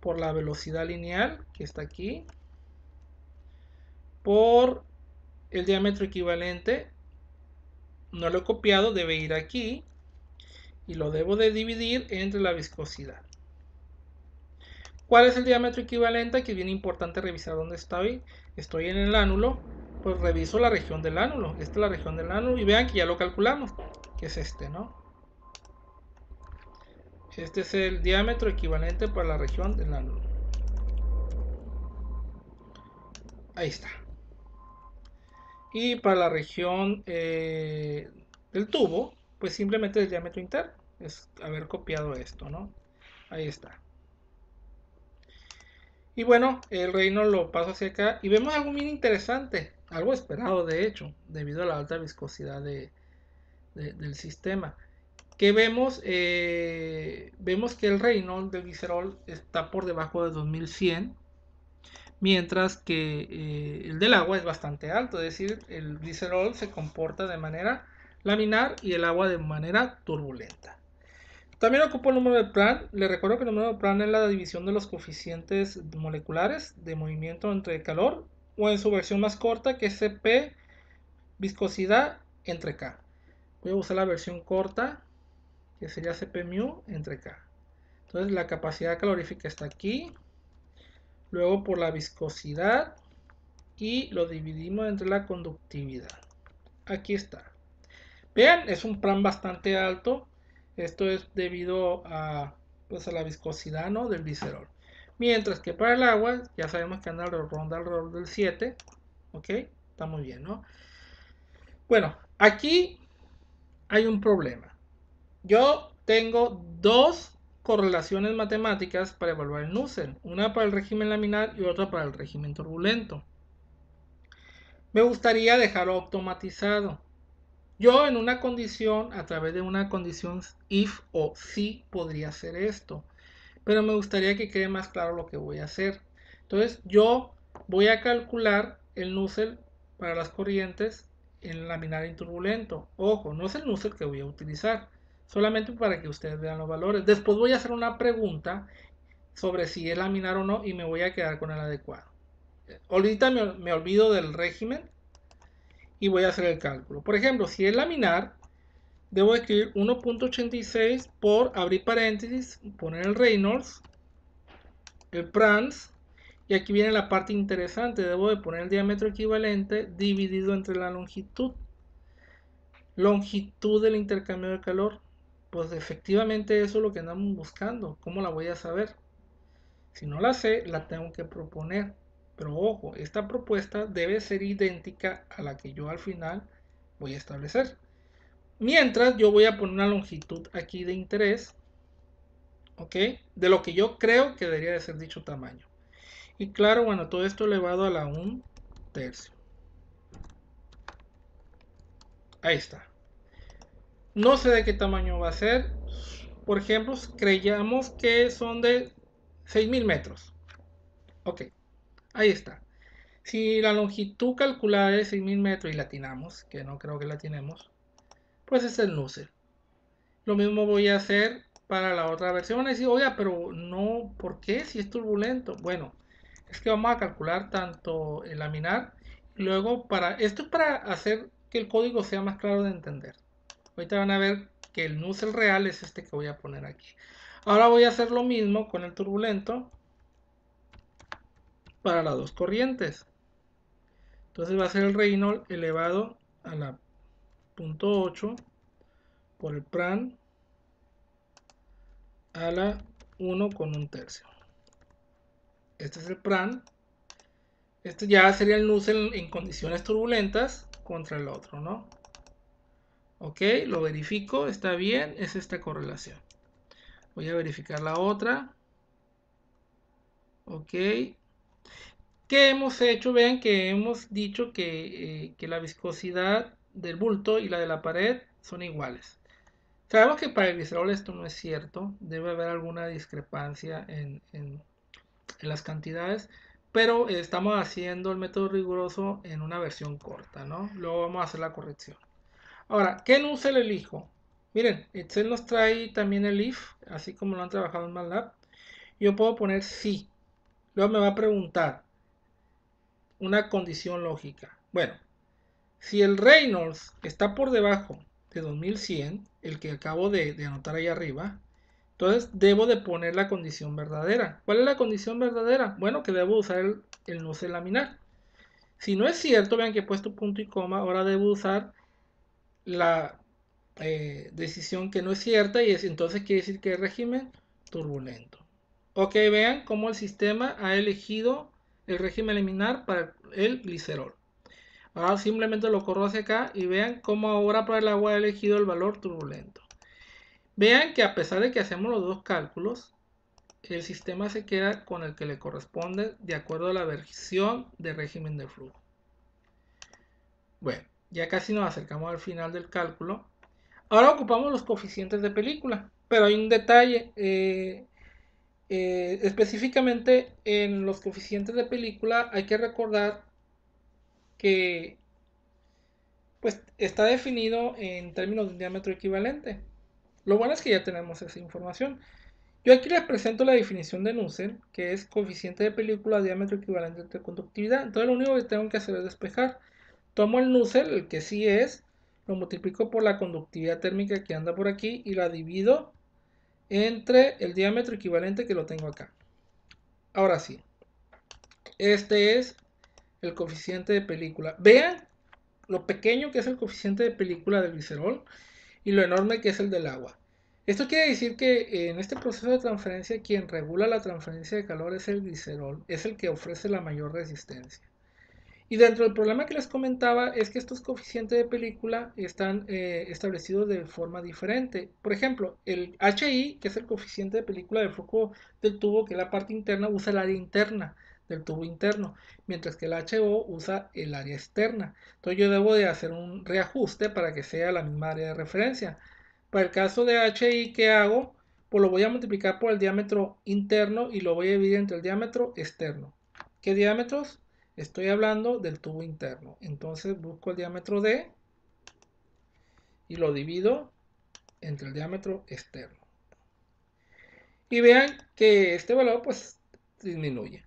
por la velocidad lineal, que está aquí, por el diámetro equivalente no lo he copiado, debe ir aquí y lo debo de dividir entre la viscosidad. ¿Cuál es el diámetro equivalente? Aquí es bien importante revisar dónde estoy. Estoy en el ánulo, pues reviso la región del ánulo. Esta es la región del ánulo y vean que ya lo calculamos, que es este, ¿no? Este es el diámetro equivalente para la región del ánulo. Ahí está. Y para la región eh, del tubo pues simplemente el diámetro interno es haber copiado esto no ahí está. Y bueno el reino lo paso hacia acá y vemos algo muy interesante algo esperado de hecho debido a la alta viscosidad del sistema que vemos eh, vemos que el reino del glicerol está por debajo de 2100 mientras que eh, el del agua es bastante alto, es decir, el glicerol se comporta de manera laminar y el agua de manera turbulenta. También ocupo el número de Planck. Le recuerdo que el número de Planck es la división de los coeficientes moleculares de movimiento entre calor o en su versión más corta que es Cp viscosidad entre K. Voy a usar la versión corta que sería Cp mu entre K. Entonces la capacidad calorífica está aquí, luego por la viscosidad y lo dividimos entre la conductividad. Aquí está. Vean, es un plan bastante alto. Esto es debido a, pues, a la viscosidad ¿no? del glicerol. Mientras que para el agua, ya sabemos que anda ronda alrededor del 7. ¿Ok? Está muy bien, ¿no? Bueno, aquí hay un problema. Yo tengo dos correlaciones matemáticas para evaluar el Nusselt, una para el régimen laminar y otra para el régimen turbulento. Me gustaría dejarlo automatizado. Yo en una condición, a través de una condición if o si, podría hacer esto. Pero me gustaría que quede más claro lo que voy a hacer. Entonces yo voy a calcular el Nusselt para las corrientes en laminar y turbulento. Ojo, no es el Nusselt que voy a utilizar solamente para que ustedes vean los valores. Después voy a hacer una pregunta sobre si es laminar o no y me voy a quedar con el adecuado. Ahorita me, me olvido del régimen y voy a hacer el cálculo. Por ejemplo, si es laminar, debo escribir 1.86 por abrir paréntesis, poner el Reynolds, el Prans, y aquí viene la parte interesante, debo de poner el diámetro equivalente dividido entre la longitud. Longitud del intercambio de calor pues efectivamente eso es lo que andamos buscando. ¿Cómo la voy a saber? Si no la sé, la tengo que proponer. Pero ojo, esta propuesta debe ser idéntica a la que yo al final voy a establecer. Mientras yo voy a poner una longitud aquí de interés, ¿ok? De lo que yo creo que debería de ser dicho tamaño. Y claro, bueno, todo esto elevado a la 1 tercio. Ahí está. No sé de qué tamaño va a ser. Por ejemplo, creíamos que son de 6000 metros. Ok, ahí está. Si la longitud calculada es 6000 metros y la atinamos, que no creo que la tenemos, pues es el nuce. Lo mismo voy a hacer para la otra versión. Van a decir, pero no, ¿por qué? Si es turbulento. Bueno, es que vamos a calcular tanto el laminar. Luego, para esto es para hacer que el código sea más claro de entender. Ahorita van a ver que el nuce real es este que voy a poner aquí. Ahora voy a hacer lo mismo con el turbulento para las dos corrientes. Entonces va a ser el Reynolds elevado a la punto 8 por el PRAN a la 1 con un tercio. Este es el PRAN. Este ya sería el nuce en condiciones turbulentas contra el otro, ¿no? Ok, lo verifico, está bien, es esta correlación. Voy a verificar la otra. Ok. ¿Qué hemos hecho? Vean que hemos dicho que, eh, la viscosidad del bulto y la de la pared son iguales. Sabemos que para el glicerol esto no es cierto. Debe haber alguna discrepancia en, en las cantidades. Pero estamos haciendo el método riguroso en una versión corta, ¿no? Luego vamos a hacer la corrección. Ahora, ¿qué le elijo? Miren, Excel nos trae también el if, así como lo han trabajado en MATLAB. Yo puedo poner sí. Luego me va a preguntar una condición lógica. Bueno, si el Reynolds está por debajo de 2100, el que acabo de, de anotar ahí arriba, entonces debo de poner la condición verdadera. ¿Cuál es la condición verdadera? Bueno, que debo usar el, el nuce laminar. Si no es cierto, vean que he puesto punto y coma, ahora debo usar la eh, decisión que no es cierta y es, entonces quiere decir que es régimen turbulento. Ok, vean cómo el sistema ha elegido el régimen laminar para el glicerol. Ahora simplemente lo corro hacia acá y vean cómo ahora para el agua ha elegido el valor turbulento. Vean que a pesar de que hacemos los dos cálculos, el sistema se queda con el que le corresponde de acuerdo a la versión de régimen de flujo. Bueno, ya casi nos acercamos al final del cálculo. Ahora ocupamos los coeficientes de película, pero hay un detalle. Eh, eh, específicamente en los coeficientes de película hay que recordar que pues está definido en términos de diámetro equivalente. Lo bueno es que ya tenemos esa información. Yo aquí les presento la definición de Nusselt, que es coeficiente de película diámetro equivalente entre conductividad. Entonces lo único que tengo que hacer es despejar. Tomo el Nusselt, el que sí es, lo multiplico por la conductividad térmica que anda por aquí y la divido entre el diámetro equivalente que lo tengo acá. Ahora sí, este es el coeficiente de película. Vean lo pequeño que es el coeficiente de película del glicerol y lo enorme que es el del agua. Esto quiere decir que en este proceso de transferencia quien regula la transferencia de calor es el glicerol, es el que ofrece la mayor resistencia. Y dentro del problema que les comentaba es que estos coeficientes de película están eh, establecidos de forma diferente. Por ejemplo, el HI, que es el coeficiente de película del foco del tubo, que es la parte interna, usa el área interna del tubo interno, mientras que el HO usa el área externa. Entonces yo debo de hacer un reajuste para que sea la misma área de referencia. Para el caso de HI, ¿qué hago? Pues lo voy a multiplicar por el diámetro interno y lo voy a dividir entre el diámetro externo. ¿Qué diámetros? Estoy hablando del tubo interno. Entonces busco el diámetro D y lo divido entre el diámetro externo. Y vean que este valor pues disminuye.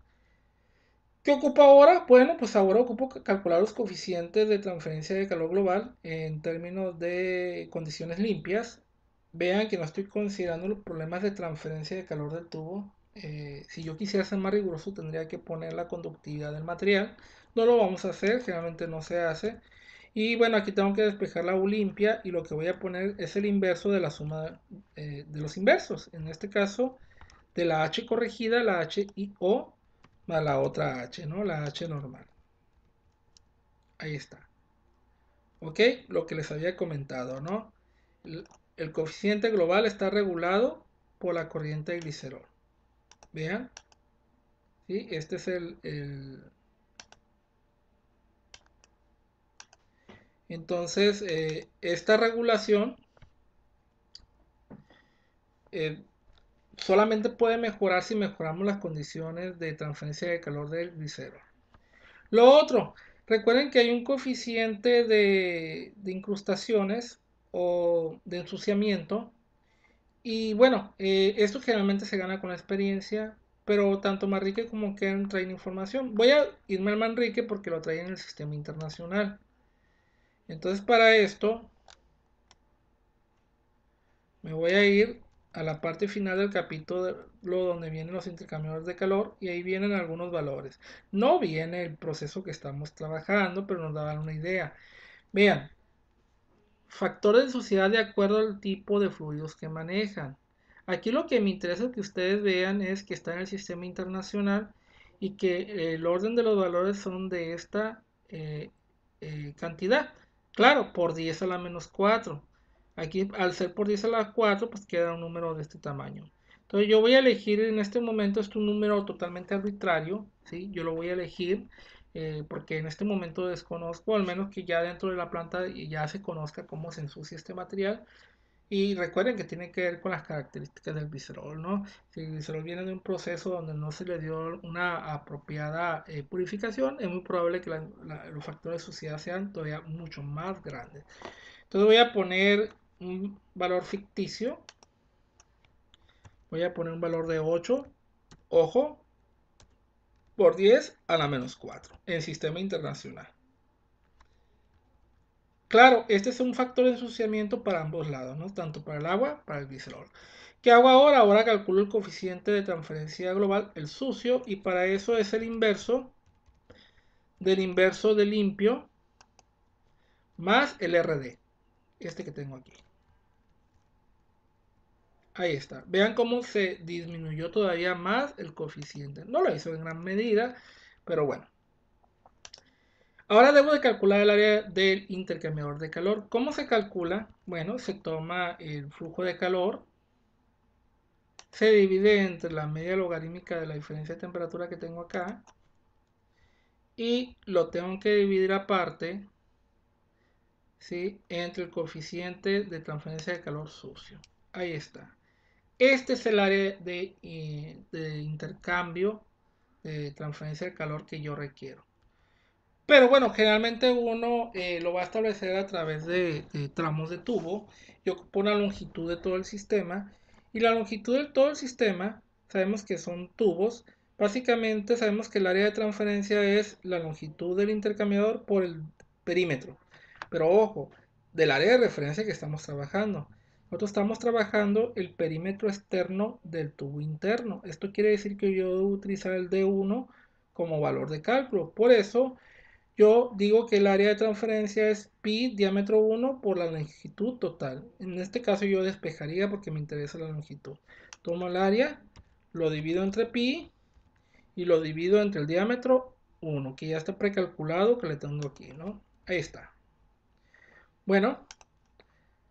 ¿Qué ocupa ahora? Bueno, pues ahora ocupo calcular los coeficientes de transferencia de calor global en términos de condiciones limpias. Vean que no estoy considerando los problemas de transferencia de calor del tubo eh, si yo quisiera ser más riguroso tendría que poner la conductividad del material. No lo vamos a hacer, generalmente no se hace. Y bueno, aquí tengo que despejar la U limpia y lo que voy a poner es el inverso de la suma eh, de los inversos. En este caso, de la H corregida, la H y O, más la otra H, ¿no? La H normal. Ahí está. ¿Ok? Lo que les había comentado, ¿no? El, coeficiente global está regulado por la corriente de glicerol. Vean. ¿Sí? Este es el... Entonces, eh, esta regulación eh, solamente puede mejorar si mejoramos las condiciones de transferencia de calor del glicerol. Lo otro, recuerden que hay un coeficiente de, incrustaciones o de ensuciamiento. Y bueno, eh, esto generalmente se gana con la experiencia, pero tanto Manrique como Ken traen información. Voy a irme al Manrique porque lo traen en el sistema internacional. Entonces para esto me voy a ir a la parte final del capítulo donde vienen los intercambiadores de calor y ahí vienen algunos valores. No viene el proceso que estamos trabajando, pero nos da una idea. Vean, factores de sociedad de acuerdo al tipo de fluidos que manejan. Aquí lo que me interesa que ustedes vean es que está en el sistema internacional y que el orden de los valores son de esta eh, eh, cantidad. Claro, por 10 a la menos 4. Aquí al ser por 10 a la 4 pues queda un número de este tamaño. Entonces yo voy a elegir en este momento este un número totalmente arbitrario, ¿sí? Yo lo voy a elegir eh, porque en este momento desconozco, al menos que ya dentro de la planta ya se conozca cómo se ensucia este material. Y recuerden que tiene que ver con las características del glicerol, ¿no? Si el glicerol viene de un proceso donde no se le dio una apropiada eh, purificación, es muy probable que los factores de suciedad sean todavía mucho más grandes. Entonces voy a poner un valor ficticio. Voy a poner un valor de 8. Ojo. Por 10 a la menos 4 en sistema internacional. Claro, este es un factor de ensuciamiento para ambos lados, ¿no? Tanto para el agua, para el glicerol. ¿Qué hago ahora? Ahora calculo el coeficiente de transferencia global, el sucio, y para eso es el inverso del inverso de limpio más el RD, este que tengo aquí. Ahí está. Vean cómo se disminuyó todavía más el coeficiente. No lo hizo en gran medida, pero bueno. Ahora debo de calcular el área del intercambiador de calor. ¿Cómo se calcula? Bueno, se toma el flujo de calor, se divide entre la media logarítmica de la diferencia de temperatura que tengo acá y lo tengo que dividir aparte ¿sí? entre el coeficiente de transferencia de calor sucio. Ahí está. Este es el área de, eh, intercambio de transferencia de calor que yo requiero. Pero bueno, generalmente uno eh, lo va a establecer a través de, tramos de tubo y ocupa una longitud de todo el sistema. Y la longitud de todo el sistema, sabemos que son tubos. Básicamente sabemos que el área de transferencia es la longitud del intercambiador por el perímetro. Pero ojo, del área de referencia que estamos trabajando. Nosotros estamos trabajando el perímetro externo del tubo interno. Esto quiere decir que yo debo utilizar el D1 como valor de cálculo. Por eso yo digo que el área de transferencia es pi diámetro 1 por la longitud total. En este caso yo despejaría porque me interesa la longitud. Tomo el área, lo divido entre pi y lo divido entre el diámetro 1, que ya está precalculado que le tengo aquí, ¿no? Ahí está. Bueno,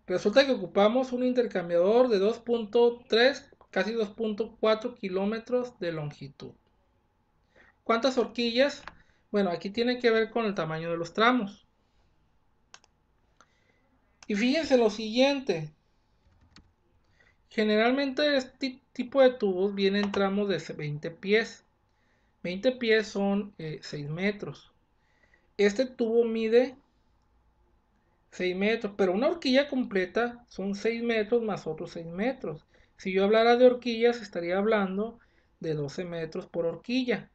Resulta que ocupamos un intercambiador de 2.3, casi 2.4 kilómetros de longitud. ¿Cuántas horquillas? Bueno, aquí tiene que ver con el tamaño de los tramos. Y fíjense lo siguiente. Generalmente este tipo de tubos vienen en tramos de 20 pies. 20 pies son 6 eh, metros. Este tubo mide 6 metros, pero una horquilla completa son 6 metros más otros 6 metros. Si yo hablara de horquillas, estaría hablando de 12 metros por horquilla.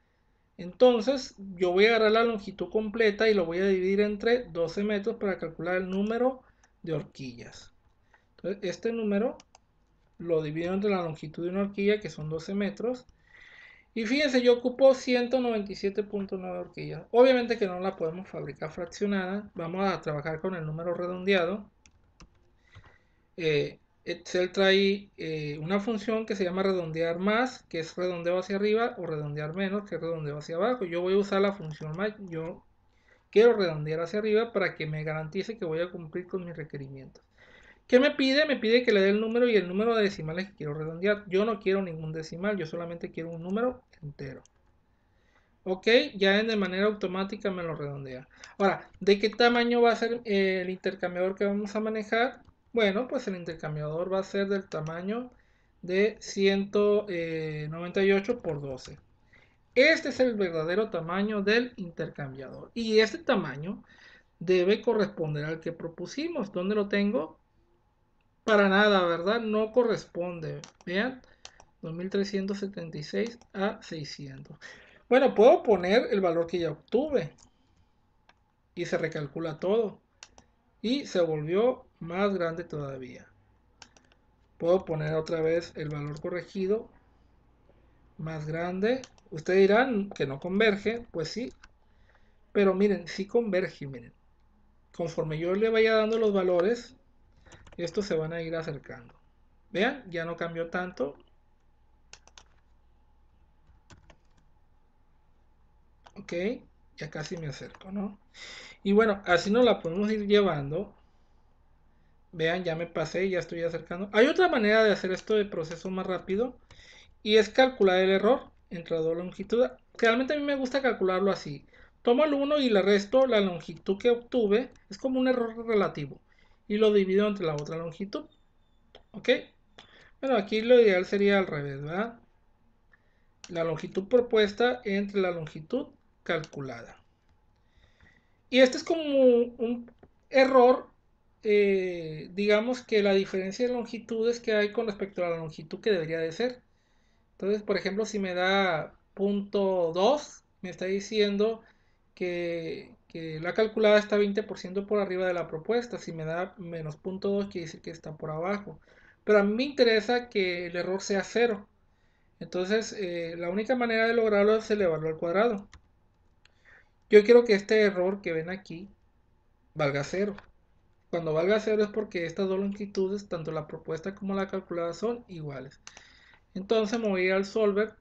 Entonces, yo voy a agarrar la longitud completa y lo voy a dividir entre 12 metros para calcular el número de horquillas. Entonces, este número lo divido entre la longitud de una horquilla, que son 12 metros, y fíjense, yo ocupo 197.9 horquillas. Obviamente que no la podemos fabricar fraccionada. Vamos a trabajar con el número redondeado. Eh, Excel trae eh, una función que se llama redondear más, que es redondeo hacia arriba, o redondear menos, que es redondeo hacia abajo. Yo voy a usar la función más. Yo quiero redondear hacia arriba para que me garantice que voy a cumplir con mis requerimientos. ¿Qué me pide? Me pide que le dé el número y el número de decimales que quiero redondear. Yo no quiero ningún decimal, yo solamente quiero un número entero. Ok, ya de manera automática me lo redondea. Ahora, ¿de qué tamaño va a ser eh, el intercambiador que vamos a manejar? Bueno, pues el intercambiador va a ser del tamaño de 198 por 12. Este es el verdadero tamaño del intercambiador. Y este tamaño debe corresponder al que propusimos. ¿Dónde lo tengo? Para nada, ¿verdad? No corresponde. Vean, 2376 a 600. Bueno, puedo poner el valor que ya obtuve. Y se recalcula todo. Y se volvió más grande todavía. Puedo poner otra vez el valor corregido más grande. Ustedes dirán que no converge, pues sí. Pero miren, sí converge, miren. Conforme yo le vaya dando los valores, estos se van a ir acercando. Vean, ya no cambió tanto. Ok, ya casi me acerco, ¿no? Y bueno, así nos la podemos ir llevando. Vean, ya me pasé, ya estoy acercando. Hay otra manera de hacer esto de proceso más rápido y es calcular el error entre dos longitudes. Realmente a mí me gusta calcularlo así. Tomo el 1 y le resto la longitud que obtuve. Es como un error relativo. Y lo divido entre la otra longitud. ¿Ok? Bueno, aquí lo ideal sería al revés, ¿verdad? La longitud propuesta entre la longitud calculada. Y este es como un error, eh, digamos que la diferencia de longitudes que hay con respecto a la longitud que debería de ser. Entonces, por ejemplo, si me da punto 2, me está diciendo que, la calculada está 20% por arriba de la propuesta. Si me da menos punto 2, quiere decir que está por abajo. Pero a mí me interesa que el error sea cero. Entonces, eh, la única manera de lograrlo es elevarlo al cuadrado. Yo quiero que este error que ven aquí valga cero. Cuando valga cero es porque estas dos longitudes, tanto la propuesta como la calculada, son iguales. Entonces me voy al solver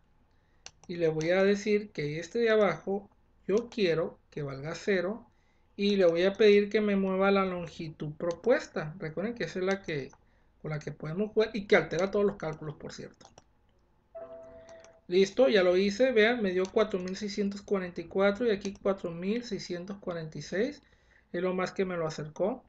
y le voy a decir que este de abajo yo quiero que valga cero y le voy a pedir que me mueva la longitud propuesta. Recuerden que esa es la que con la que podemos jugar y que altera todos los cálculos, por cierto. Listo, ya lo hice. Vean, me dio 4644 y aquí 4646. Es lo más que me lo acercó.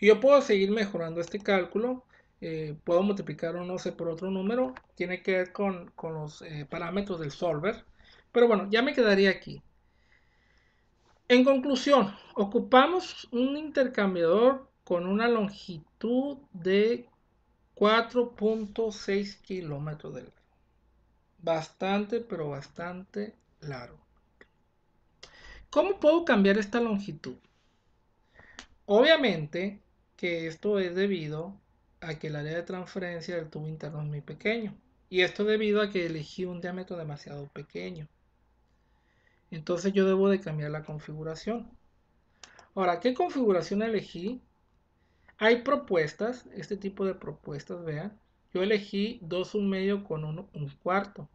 Y yo puedo seguir mejorando este cálculo. Eh, puedo multiplicar un no sé por otro número. Tiene que ver con, los eh, parámetros del solver. Pero bueno, ya me quedaría aquí. En conclusión, ocupamos un intercambiador con una longitud de 4.6 kilómetros de largo bastante, pero bastante largo. ¿Cómo puedo cambiar esta longitud? Obviamente que esto es debido a que el área de transferencia del tubo interno es muy pequeño. Y esto debido a que elegí un diámetro demasiado pequeño. Entonces yo debo de cambiar la configuración. Ahora, ¿qué configuración elegí? Hay propuestas, este tipo de propuestas, vean. Yo elegí 2 un medio con 1 un cuarto.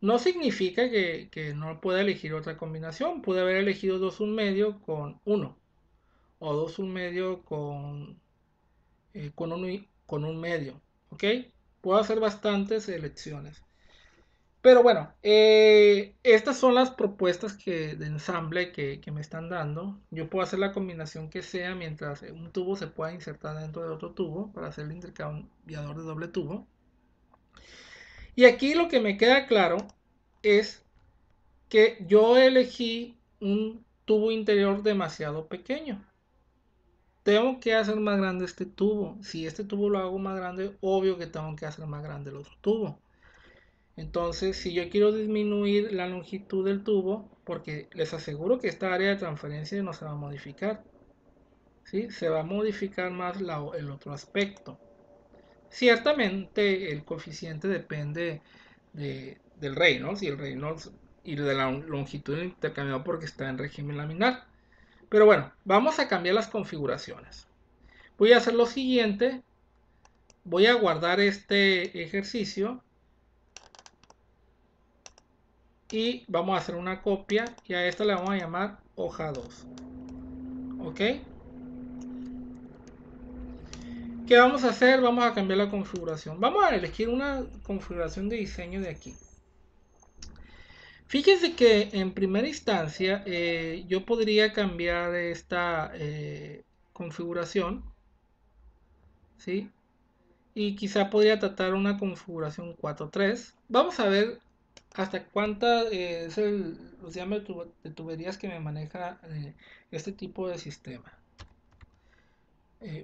No significa que, no pueda elegir otra combinación. Pude haber elegido 2 un medio con 1. O 2 un medio con, eh, con, un, con un medio. ¿Ok? Puedo hacer bastantes elecciones. Pero bueno, eh, estas son las propuestas que, de ensamble que, que, me están dando. Yo puedo hacer la combinación que sea mientras un tubo se pueda insertar dentro de otro tubo para hacer el intercambiador de doble tubo. Y aquí lo que me queda claro es que yo elegí un tubo interior demasiado pequeño. Tengo que hacer más grande este tubo. Si este tubo lo hago más grande, obvio que tengo que hacer más grande el otro tubo. Entonces, si yo quiero disminuir la longitud del tubo, porque les aseguro que esta área de transferencia no se va a modificar. ¿sí? Se va a modificar más el otro aspecto. Ciertamente el coeficiente depende del Reynolds y el Reynolds y de la longitud del intercambiador porque está en régimen laminar. Pero bueno, vamos a cambiar las configuraciones. Voy a hacer lo siguiente. Voy a guardar este ejercicio. Y vamos a hacer una copia y a esta le vamos a llamar hoja 2. ¿Ok? ¿Qué vamos a hacer? Vamos a cambiar la configuración. Vamos a elegir una configuración de diseño de aquí. Fíjense que en primera instancia eh, yo podría cambiar esta eh, configuración. ¿Sí? Y quizá podría tratar una configuración 4.3. Vamos a ver hasta cuánta eh, es el, los diámetros de tuberías que me maneja este tipo de sistema.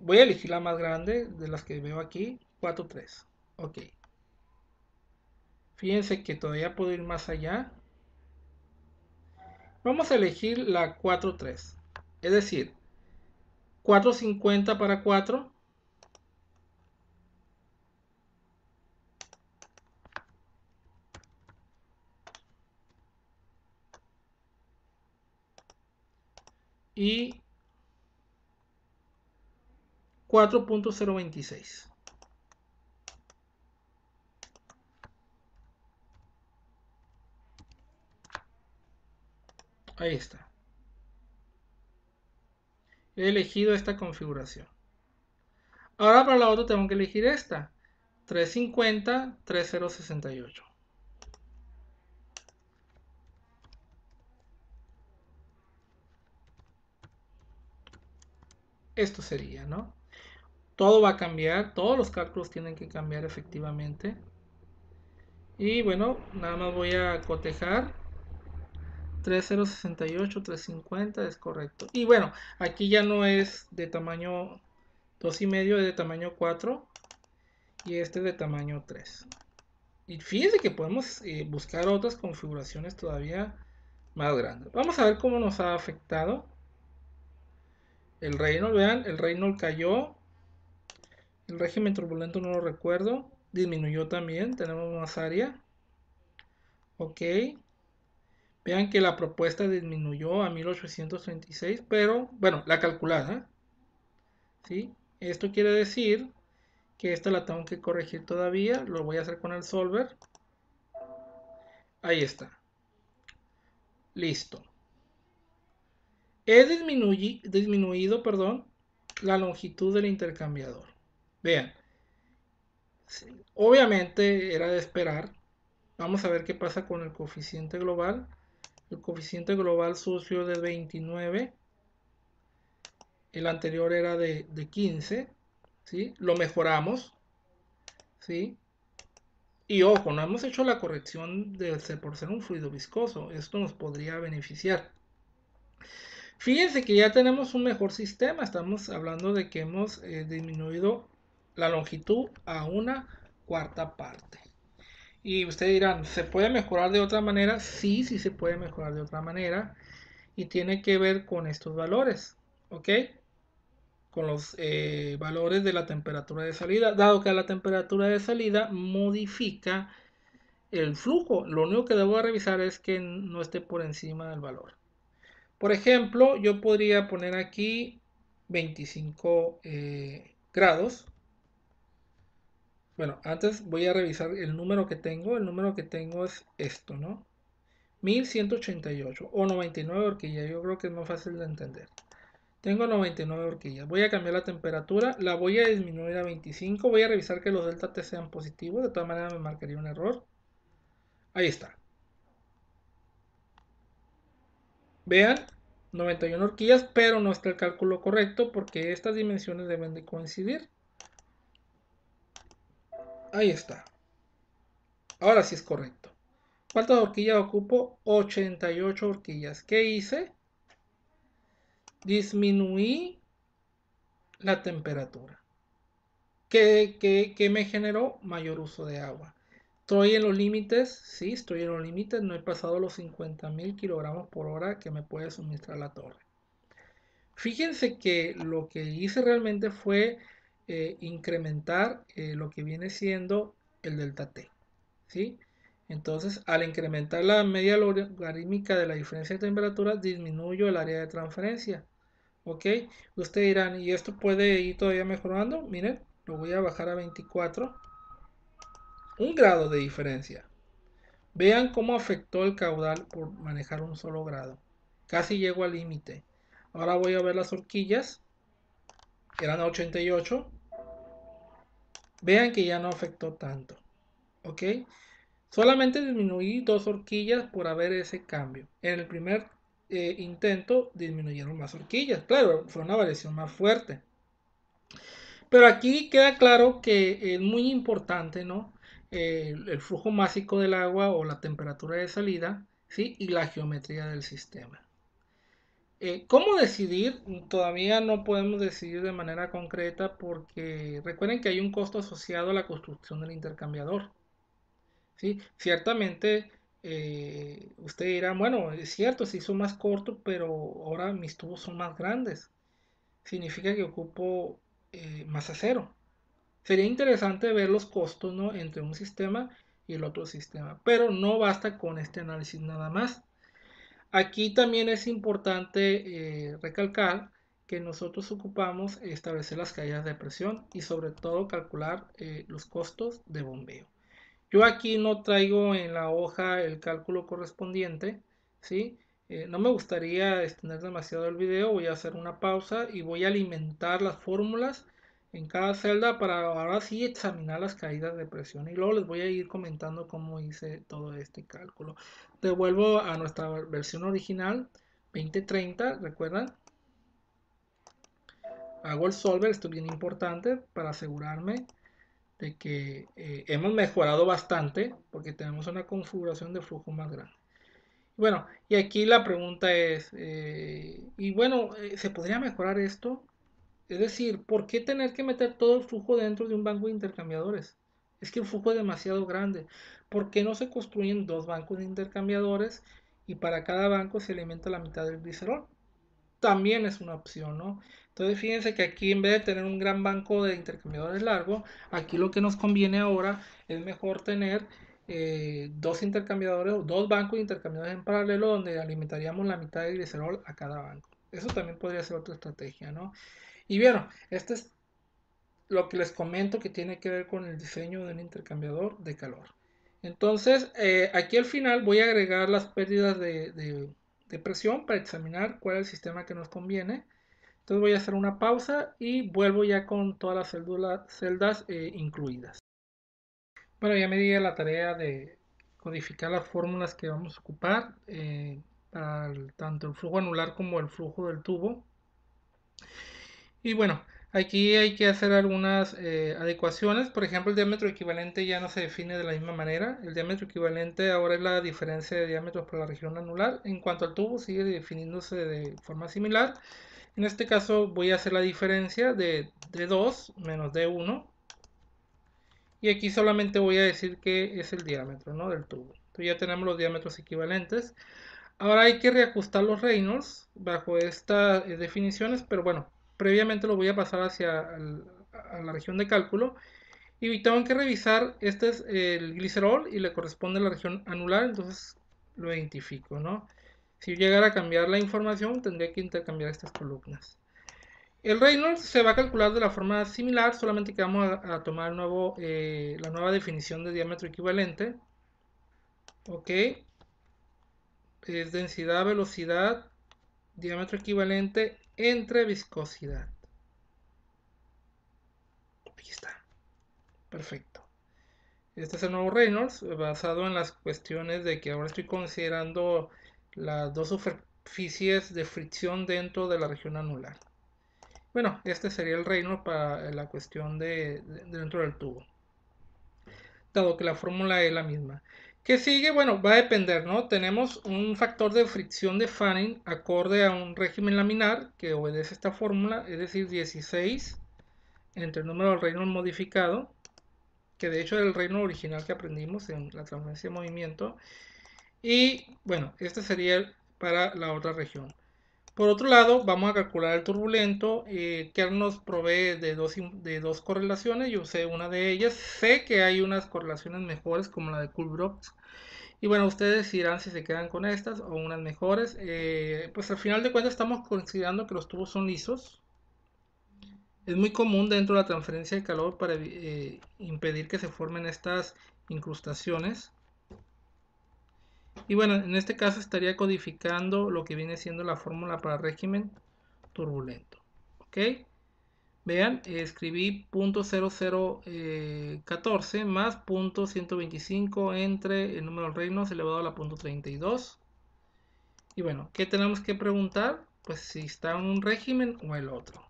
voy a elegir la más grande de las que veo aquí, 4.3. Ok. Fíjense que todavía puedo ir más allá Vamos a elegir la 4.3. Es decir, 450 para 4. Y 4.026. Ahí está. He elegido esta configuración. Ahora para la otra tengo que elegir esta. 350 3068. Esto sería, ¿no? Todo va a cambiar, todos los cálculos tienen que cambiar efectivamente. Y bueno, nada más voy a cotejar 3068, 350 es correcto. Y bueno, aquí ya no es de tamaño 2,5, es de tamaño 4 y este de tamaño 3. Y fíjense que podemos eh, buscar otras configuraciones todavía más grandes. Vamos a ver cómo nos ha afectado el Reynolds. Vean, el Reynolds cayó. El régimen turbulento no lo recuerdo. Disminuyó también. Tenemos más área. Ok. Vean que la propuesta disminuyó a 1836, pero bueno, la calculada. ¿sí? Esto quiere decir que esta la tengo que corregir todavía. Lo voy a hacer con el solver. Ahí está. Listo. He disminuido, perdón, la longitud del intercambiador. Vean. Obviamente era de esperar. Vamos a ver qué pasa con el coeficiente global el coeficiente global sucio de 29 el anterior era de, 15 ¿sí? lo mejoramos ¿sí? y ojo no hemos hecho la corrección de por ser un fluido viscoso esto nos podría beneficiar fíjense que ya tenemos un mejor sistema estamos hablando de que hemos eh, disminuido la longitud a una cuarta parte y ustedes dirán, ¿se puede mejorar de otra manera? Sí, sí se puede mejorar de otra manera. Y tiene que ver con estos valores, ¿ok? Con los eh, valores de la temperatura de salida, dado que la temperatura de salida modifica el flujo. Lo único que debo revisar es que no esté por encima del valor. Por ejemplo, yo podría poner aquí 25 eh, grados bueno, antes voy a revisar el número que tengo. El número que tengo es esto, ¿no? 1188 o 99 horquillas. Yo creo que es más fácil de entender. Tengo 99 horquillas. Voy a cambiar la temperatura. La voy a disminuir a 25. Voy a revisar que los delta T sean positivos. De todas maneras me marcaría un error. Ahí está. Vean, 91 horquillas, pero no está el cálculo correcto porque estas dimensiones deben de coincidir. Ahí está. Ahora sí es correcto. ¿Cuántas horquillas ocupo? 88 horquillas. ¿Qué hice? Disminuí la temperatura. ¿Qué, me generó? Mayor uso de agua. ¿Estoy en los límites? Sí, estoy en los límites. No he pasado los 50.000 kilogramos por hora que me puede suministrar la torre. Fíjense que lo que hice realmente fue eh, incrementar eh, lo que viene siendo el delta T. ¿sí? Entonces, al incrementar la media logarítmica de la diferencia de temperatura, disminuyo el área de transferencia. ¿Ok? Ustedes dirán, ¿y esto puede ir todavía mejorando? Miren, lo voy a bajar a 24. Un grado de diferencia. Vean cómo afectó el caudal por manejar un solo grado. casi llego al límite. Ahora voy a ver las horquillas, eran 88. Vean que ya no afectó tanto. ¿Ok? Solamente disminuí dos horquillas por haber ese cambio. En el primer eh, intento disminuyeron más horquillas. Claro, fue una variación más fuerte. Pero aquí queda claro que es muy importante, ¿no? El flujo másico del agua o la temperatura de salida, ¿sí? Y la geometría del sistema. Eh, ¿Cómo decidir? Todavía no podemos decidir de manera concreta porque recuerden que hay un costo asociado a la construcción del intercambiador. ¿sí? Ciertamente eh, usted dirá, bueno, es cierto, se hizo más corto, pero ahora mis tubos son más grandes. Significa que ocupo eh, más acero. Sería interesante ver los costos ¿no? entre un sistema y el otro sistema, pero no basta con este análisis nada más. Aquí también es importante eh, recalcar que nosotros ocupamos establecer las caídas de presión y sobre todo calcular los costos de bombeo. Yo aquí no traigo en la hoja el cálculo correspondiente, ¿sí? Eh, no me gustaría extender demasiado el video, voy a hacer una pausa y voy a alimentar las fórmulas en cada celda para ahora sí examinar las caídas de presión y luego les voy a ir comentando cómo hice todo este cálculo. Devuelvo a nuestra versión original 2030, recuerdan. Hago el solver, esto es bien importante para asegurarme de que eh, hemos mejorado bastante porque tenemos una configuración de flujo más grande. Bueno, y aquí la pregunta es, eh, y bueno, eh, ¿se podría mejorar esto? Es decir, ¿por qué tener que meter todo el flujo dentro de un banco de intercambiadores? Es que el flujo es demasiado grande. ¿Por qué no se construyen dos bancos de intercambiadores y para cada banco se alimenta la mitad del glicerol? También es una opción, ¿no? Entonces fíjense que aquí en vez de tener un gran banco de intercambiadores largo, aquí lo que nos conviene ahora es mejor tener eh, dos intercambiadores dos bancos de intercambiadores en paralelo donde alimentaríamos la mitad de glicerol a cada banco. Eso también podría ser otra estrategia, ¿no? Y bueno, este es lo que les comento que tiene que ver con el diseño de un intercambiador de calor. Entonces, eh, aquí al final voy a agregar las pérdidas de presión para examinar cuál es el sistema que nos conviene. Entonces voy a hacer una pausa y vuelvo ya con todas las celdas eh, incluidas. Bueno, ya me di la tarea de codificar las fórmulas que vamos a ocupar eh, para tanto el flujo anular como el flujo del tubo. Y bueno, aquí hay que hacer algunas eh, adecuaciones. Por ejemplo, el diámetro equivalente ya no se define de la misma manera. El diámetro equivalente ahora es la diferencia de diámetros por la región anular. En cuanto al tubo, sigue definiéndose de forma similar. En este caso voy a hacer la diferencia de D2 menos D1. Y aquí solamente voy a decir que es el diámetro ¿no? del tubo. Entonces ya tenemos los diámetros equivalentes. Ahora hay que reajustar los Reynolds bajo estas eh, definiciones, pero bueno, previamente lo voy a pasar hacia la región de cálculo. Y tengo que revisar, este es el glicerol y le corresponde a la región anular, entonces lo identifico, ¿no? Si llegara a cambiar la información, tendría que intercambiar estas columnas. El Reynolds se va a calcular de la forma similar, solamente que vamos a, tomar nuevo, eh, la nueva definición de diámetro equivalente. Ok. Es densidad, velocidad, diámetro equivalente entre viscosidad. Aquí está. Perfecto. Este es el nuevo Reynolds, basado en las cuestiones de que ahora estoy considerando las dos superficies de fricción dentro de la región anular. Bueno, este sería el reino para la cuestión de, dentro del tubo. Dado que la fórmula es la misma. ¿Qué sigue? Bueno, va a depender, ¿no? Tenemos un factor de fricción de Fanning acorde a un régimen laminar que obedece esta fórmula, es decir, 16 entre el número del reino modificado, que de hecho es el reino original que aprendimos en la transferencia de movimiento, y bueno, este sería para la otra región. Por otro lado, vamos a calcular el turbulento. Eh, que nos provee de dos, de dos correlaciones. Yo sé una de ellas. Sé que hay unas correlaciones mejores como la de Kulbrooke. Y bueno, ustedes dirán si se quedan con estas o unas mejores. Eh, pues al final de cuentas estamos considerando que los tubos son lisos. Es muy común dentro de la transferencia de calor para eh, impedir que se formen estas incrustaciones. Y bueno, en este caso estaría codificando lo que viene siendo la fórmula para régimen turbulento. ¿Ok? Vean, escribí .0014 eh, más .125 entre el número de reinos elevado a la .32. Y bueno, ¿qué tenemos que preguntar? Pues si está en un régimen o el otro.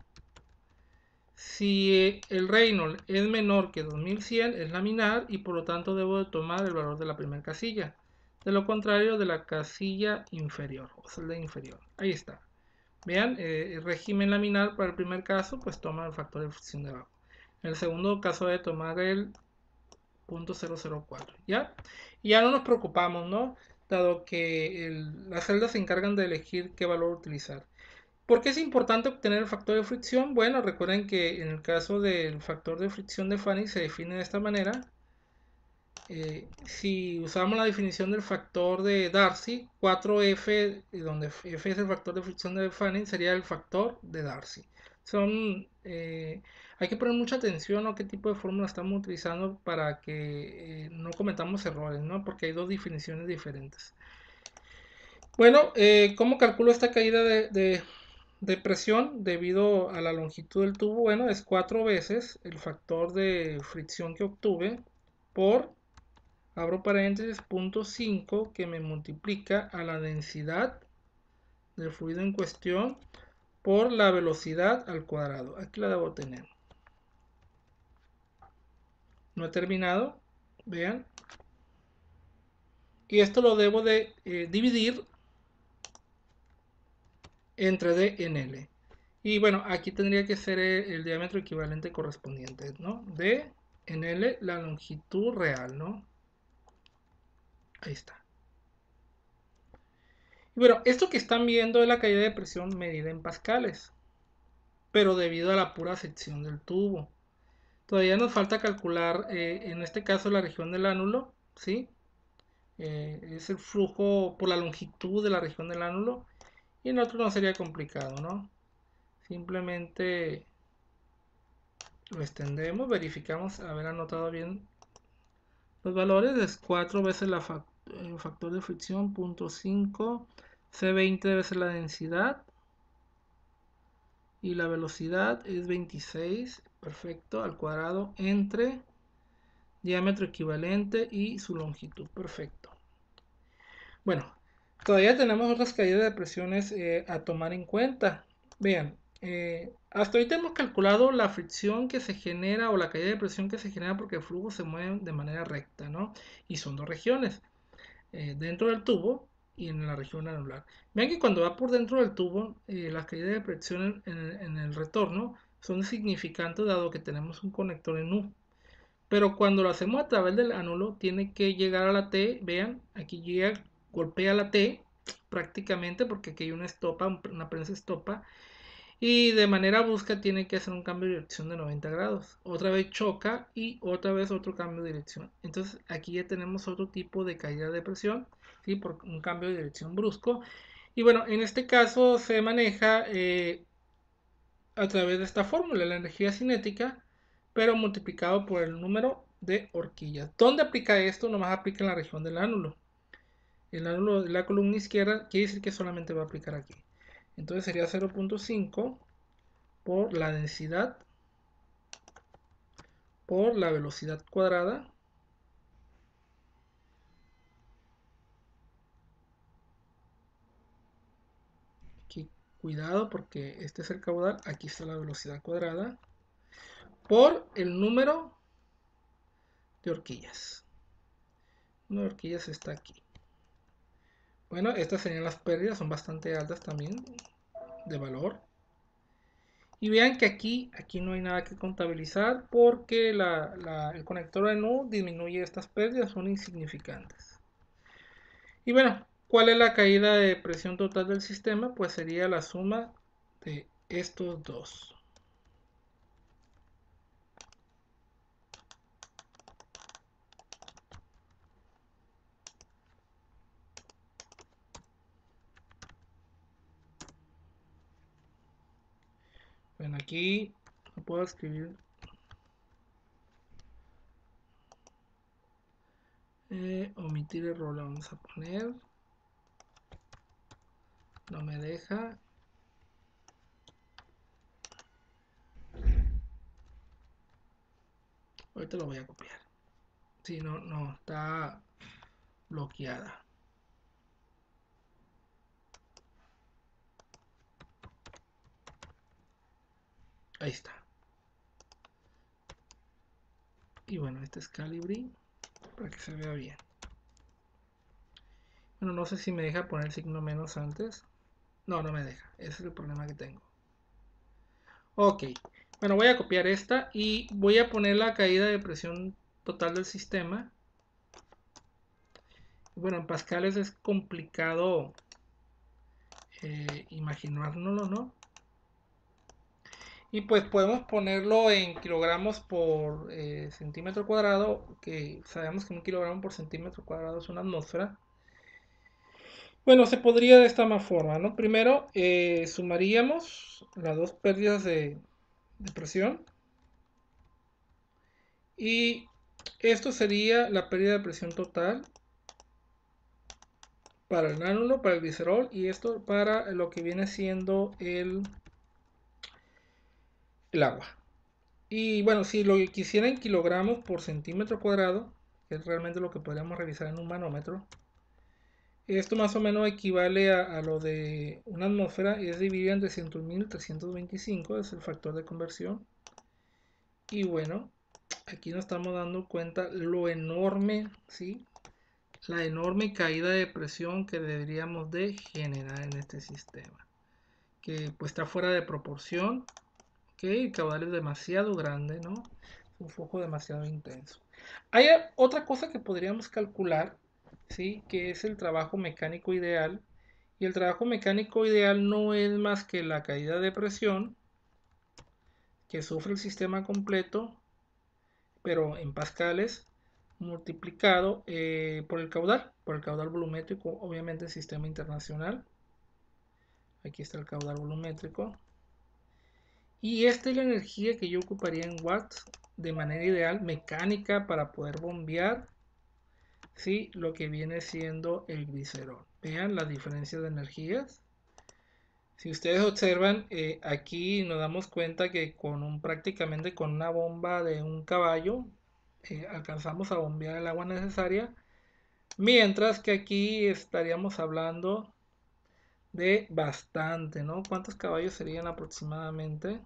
Si el reino es menor que 2100 es laminar y por lo tanto debo de tomar el valor de la primera casilla. De lo contrario de la casilla inferior o celda inferior. Ahí está. Vean, eh, el régimen laminar para el primer caso, pues toma el factor de fricción de abajo. En el segundo caso de tomar el punto 004, ¿ya? Y ya no nos preocupamos, ¿no? Dado que las celdas se encargan de elegir qué valor utilizar. ¿Por qué es importante obtener el factor de fricción? Bueno, recuerden que en el caso del factor de fricción de Fanning se define de esta manera. Eh, si usamos la definición del factor de Darcy, 4F, donde F es el factor de fricción de Fanning, sería el factor de Darcy. Son, eh, hay que poner mucha atención a qué tipo de fórmula estamos utilizando para que eh, no cometamos errores, ¿no? porque hay dos definiciones diferentes. Bueno, ¿cómo calculo esta caída de de presión debido a la longitud del tubo, bueno, es cuatro veces el factor de fricción que obtuve por, abro paréntesis, punto 5 que me multiplica a la densidad del fluido en cuestión por la velocidad al cuadrado. Aquí la debo tener. No he terminado, vean. Y esto lo debo de eh, dividir entre D en L. Y bueno, aquí tendría que ser el, diámetro equivalente correspondiente, ¿no? D en L, la longitud real, ¿no? Ahí está. Y bueno, esto que están viendo es la caída de presión medida en pascales, pero debido a la pura sección del tubo. Todavía nos falta calcular, eh, en este caso, la región del ánulo, ¿sí? Eh, es el flujo por la longitud de la región del ánulo y en otro no sería complicado, ¿no? Simplemente lo extendemos, verificamos haber anotado bien los valores. Es 4 veces la el factor de fricción, punto 5. C20 veces la densidad. Y la velocidad es 26, perfecto, al cuadrado entre diámetro equivalente y su longitud, perfecto. Bueno, Todavía tenemos otras caídas de presiones eh, a tomar en cuenta. Vean, eh, hasta ahorita hemos calculado la fricción que se genera o la caída de presión que se genera porque el flujo se mueve de manera recta, ¿no? Y son dos regiones, eh, dentro del tubo y en la región anular. Vean que cuando va por dentro del tubo, las caídas de presión en, en, el retorno son significantes dado que tenemos un conector en U. Pero cuando lo hacemos a través del anulo, tiene que llegar a la T, vean, aquí llega golpea la T prácticamente porque aquí hay una estopa, una prensa estopa y de manera brusca tiene que hacer un cambio de dirección de 90 grados. Otra vez choca y otra vez otro cambio de dirección. Entonces aquí ya tenemos otro tipo de caída de presión, ¿sí? por un cambio de dirección brusco. Y bueno, en este caso se maneja eh, a través de esta fórmula, la energía cinética, pero multiplicado por el número de horquillas. ¿Dónde aplica esto? Nomás aplica en la región del ánulo el ángulo de la columna izquierda quiere decir que solamente va a aplicar aquí. Entonces sería 0.5 por la densidad por la velocidad cuadrada aquí cuidado porque este es el caudal aquí está la velocidad cuadrada por el número de horquillas número de horquillas está aquí bueno, estas serían las pérdidas, son bastante altas también de valor. Y vean que aquí, aquí no hay nada que contabilizar porque el conector de NU disminuye estas pérdidas, son insignificantes. Y bueno, ¿cuál es la caída de presión total del sistema? Pues sería la suma de estos dos. Aquí no puedo escribir Eh, omitir error le vamos a poner. No me deja. Ahorita lo voy a copiar. Si no, no, está bloqueada. Ahí está. Y bueno, este es Calibri para que se vea bien. Bueno, no sé si me deja poner signo menos antes. No, no me deja. Ese es el problema que tengo. Ok. Bueno, voy a copiar esta y voy a poner la caída de presión total del sistema. Bueno, en pascales es complicado eh, imaginárnoslo, ¿no? Y pues podemos ponerlo en kilogramos por eh, centímetro cuadrado, que sabemos que un kilogramo por centímetro cuadrado es una atmósfera. Bueno, se podría de esta forma, ¿no? Primero eh, sumaríamos las dos pérdidas de, presión. Y esto sería la pérdida de presión total para el nánulo, para el glicerol y esto para lo que viene siendo el el agua. Y bueno, si lo quisiera en kilogramos por centímetro cuadrado, que es realmente lo que podríamos revisar en un manómetro, esto más o menos equivale a, lo de una atmósfera es dividida entre 100.325, es el factor de conversión. Y bueno, aquí nos estamos dando cuenta lo enorme, ¿sí? La enorme caída de presión que deberíamos de generar en este sistema. Que pues está fuera de proporción el caudal es demasiado grande, ¿no? Un foco demasiado intenso. Hay otra cosa que podríamos calcular, ¿sí? Que es el trabajo mecánico ideal. Y el trabajo mecánico ideal no es más que la caída de presión que sufre el sistema completo, pero en pascales, multiplicado eh, por el caudal, por el caudal volumétrico, obviamente el sistema internacional. Aquí está el caudal volumétrico. Y esta es la energía que yo ocuparía en watts de manera ideal, mecánica, para poder bombear ¿sí? lo que viene siendo el glicerol. Vean la diferencia de energías. Si ustedes observan, eh, aquí nos damos cuenta que con un, prácticamente con una bomba de un caballo eh, alcanzamos a bombear el agua necesaria. Mientras que aquí estaríamos hablando de bastante, ¿no? ¿Cuántos caballos serían aproximadamente?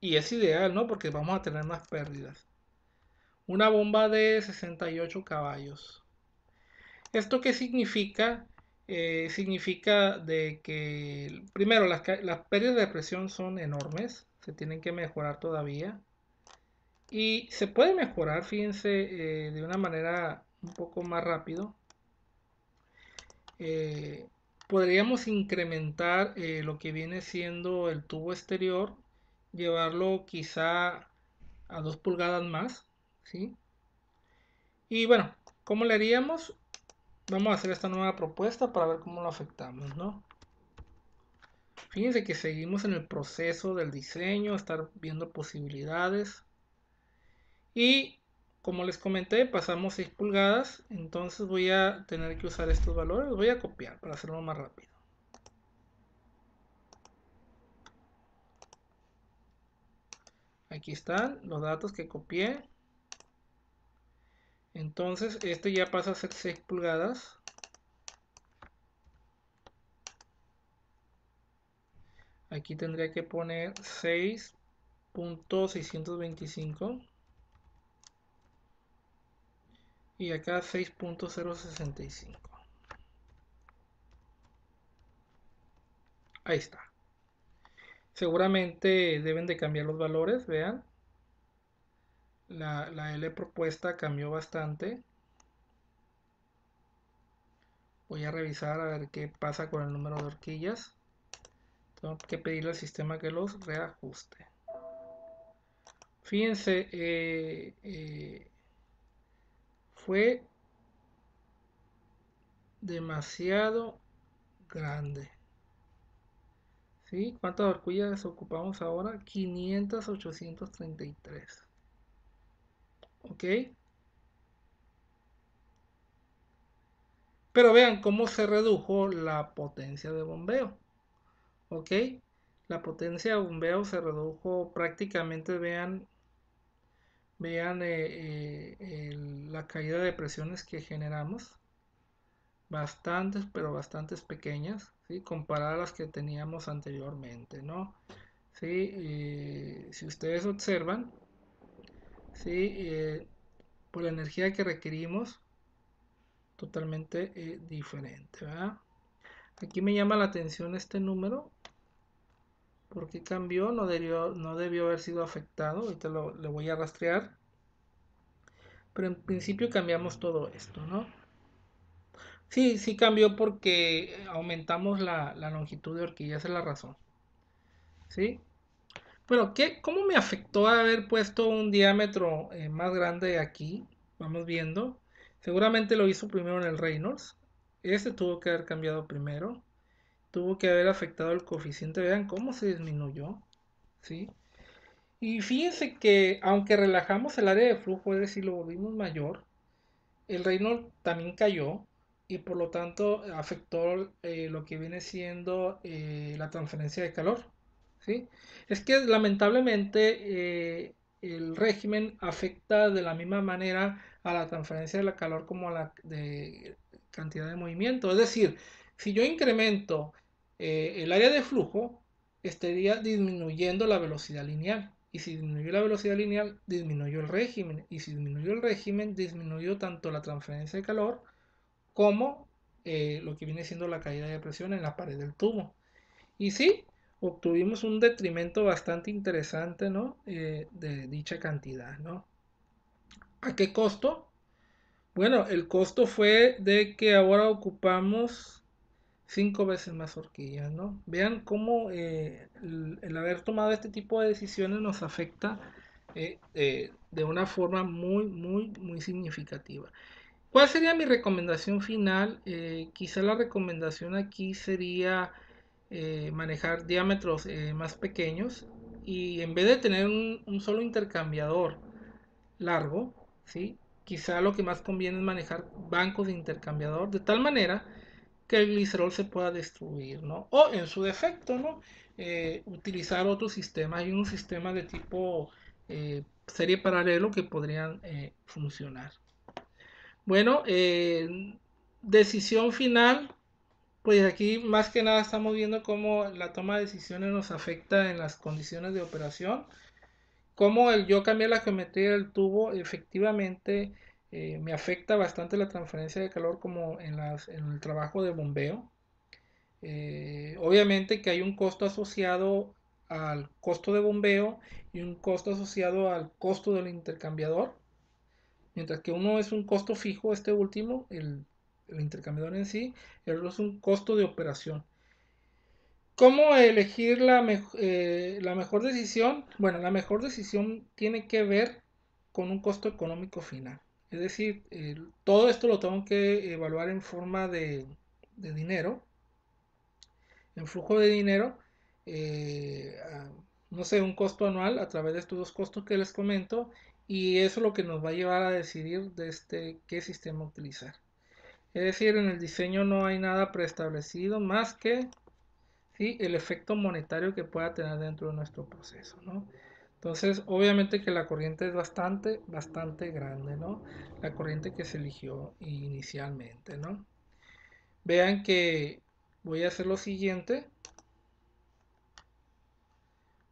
Y es ideal, ¿no? Porque vamos a tener más pérdidas. Una bomba de 68 caballos. ¿Esto qué significa? Eh, significa de que, primero, las, pérdidas de presión son enormes. Se tienen que mejorar todavía. Y se puede mejorar, fíjense, eh, de una manera un poco más rápido. Eh, podríamos incrementar eh, lo que viene siendo el tubo exterior, llevarlo quizá a 2 pulgadas más, ¿sí? Y bueno, ¿cómo le haríamos? Vamos a hacer esta nueva propuesta para ver cómo lo afectamos, ¿no? Fíjense que seguimos en el proceso del diseño, estar viendo posibilidades. Y como les comenté, pasamos 6 pulgadas, entonces voy a tener que usar estos valores, voy a copiar para hacerlo más rápido. Aquí están los datos que copié. Entonces este ya pasa a ser 6 pulgadas. Aquí tendría que poner 6.625. y acá 6.065 ahí está. Seguramente deben de cambiar los valores vean. La, la L propuesta cambió bastante. Voy a revisar a ver qué pasa con el número de horquillas. Tengo que pedirle al sistema que los reajuste. Fíjense eh, eh, fue demasiado grande. ¿Sí? ¿Cuántas arcillas ocupamos ahora? 500, 833. ¿Ok? Pero vean cómo se redujo la potencia de bombeo. ¿Ok? La potencia de bombeo se redujo prácticamente, vean, vean eh, eh, la caída de presiones que generamos. Bastantes, pero bastantes pequeñas, ¿sí? Comparadas a las que teníamos anteriormente, ¿no? ¿Sí? Eh, si ustedes observan, ¿sí? por la energía que requerimos, totalmente diferente. Aquí me llama la atención este número. Porque cambió? No debió, no debió haber sido afectado. Ahorita lo, le voy a rastrear. Pero en principio cambiamos todo esto, ¿no? Sí, sí cambió porque aumentamos la, longitud de horquilla. Esa es la razón. ¿Sí? Bueno, ¿qué, ¿cómo me afectó haber puesto un diámetro eh, más grande aquí? Vamos viendo. Seguramente lo hizo primero en el Reynolds. Este tuvo que haber cambiado primero. Tuvo que haber afectado el coeficiente. Vean cómo se disminuyó. ¿Sí? Y fíjense que aunque relajamos el área de flujo, es decir, lo volvimos mayor, el Reynolds también cayó y por lo tanto afectó eh, lo que viene siendo eh, la transferencia de calor. ¿sí? Es que lamentablemente eh, el régimen afecta de la misma manera a la transferencia de la calor como a la de cantidad de movimiento. Es decir, si yo incremento eh, el área de flujo, estaría disminuyendo la velocidad lineal. Y si disminuyó la velocidad lineal, disminuyó el régimen. Y si disminuyó el régimen, disminuyó tanto la transferencia de calor como eh, lo que viene siendo la caída de presión en la pared del tubo. Y sí, obtuvimos un detrimento bastante interesante ¿no? Eh, de dicha cantidad. ¿no? ¿A qué costo? Bueno, el costo fue de que ahora ocupamos cinco veces más horquillas, ¿no? Vean cómo eh, el, haber tomado este tipo de decisiones nos afecta eh, de una forma muy, muy, muy significativa. ¿Cuál sería mi recomendación final? quizá la recomendación aquí sería eh, manejar diámetros eh, más pequeños y en vez de tener un, solo intercambiador largo, ¿sí? quizá lo que más conviene es manejar bancos de intercambiador de tal manera que el glicerol se pueda destruir, ¿no? O en su defecto, ¿no? Eh, utilizar otro sistema. Hay un sistema de tipo serie paralelo que podrían funcionar. Bueno, decisión final pues aquí más que nada estamos viendo cómo la toma de decisiones nos afecta en las condiciones de operación. Cómo el yo cambiar la geometría del tubo efectivamente eh, me afecta bastante la transferencia de calor como en, el trabajo de bombeo. Eh, obviamente que hay un costo asociado al costo de bombeo y un costo asociado al costo del intercambiador. Mientras que uno es un costo fijo, este último, el intercambiador en sí, el es un costo de operación. ¿Cómo elegir eh, la mejor decisión? Bueno, la mejor decisión tiene que ver con un costo económico final. Es decir, todo esto lo tengo que evaluar en forma de, dinero, en flujo de dinero, eh, no sé, un costo anual a través de estos dos costos que les comento, y eso es lo que nos va a llevar a decidir de este, qué sistema utilizar. Es decir, en el diseño no hay nada preestablecido más que el efecto monetario que pueda tener dentro de nuestro proceso. Entonces, obviamente que la corriente es bastante, bastante grande, ¿no? La corriente que se eligió inicialmente, ¿no? Vean que voy a hacer lo siguiente.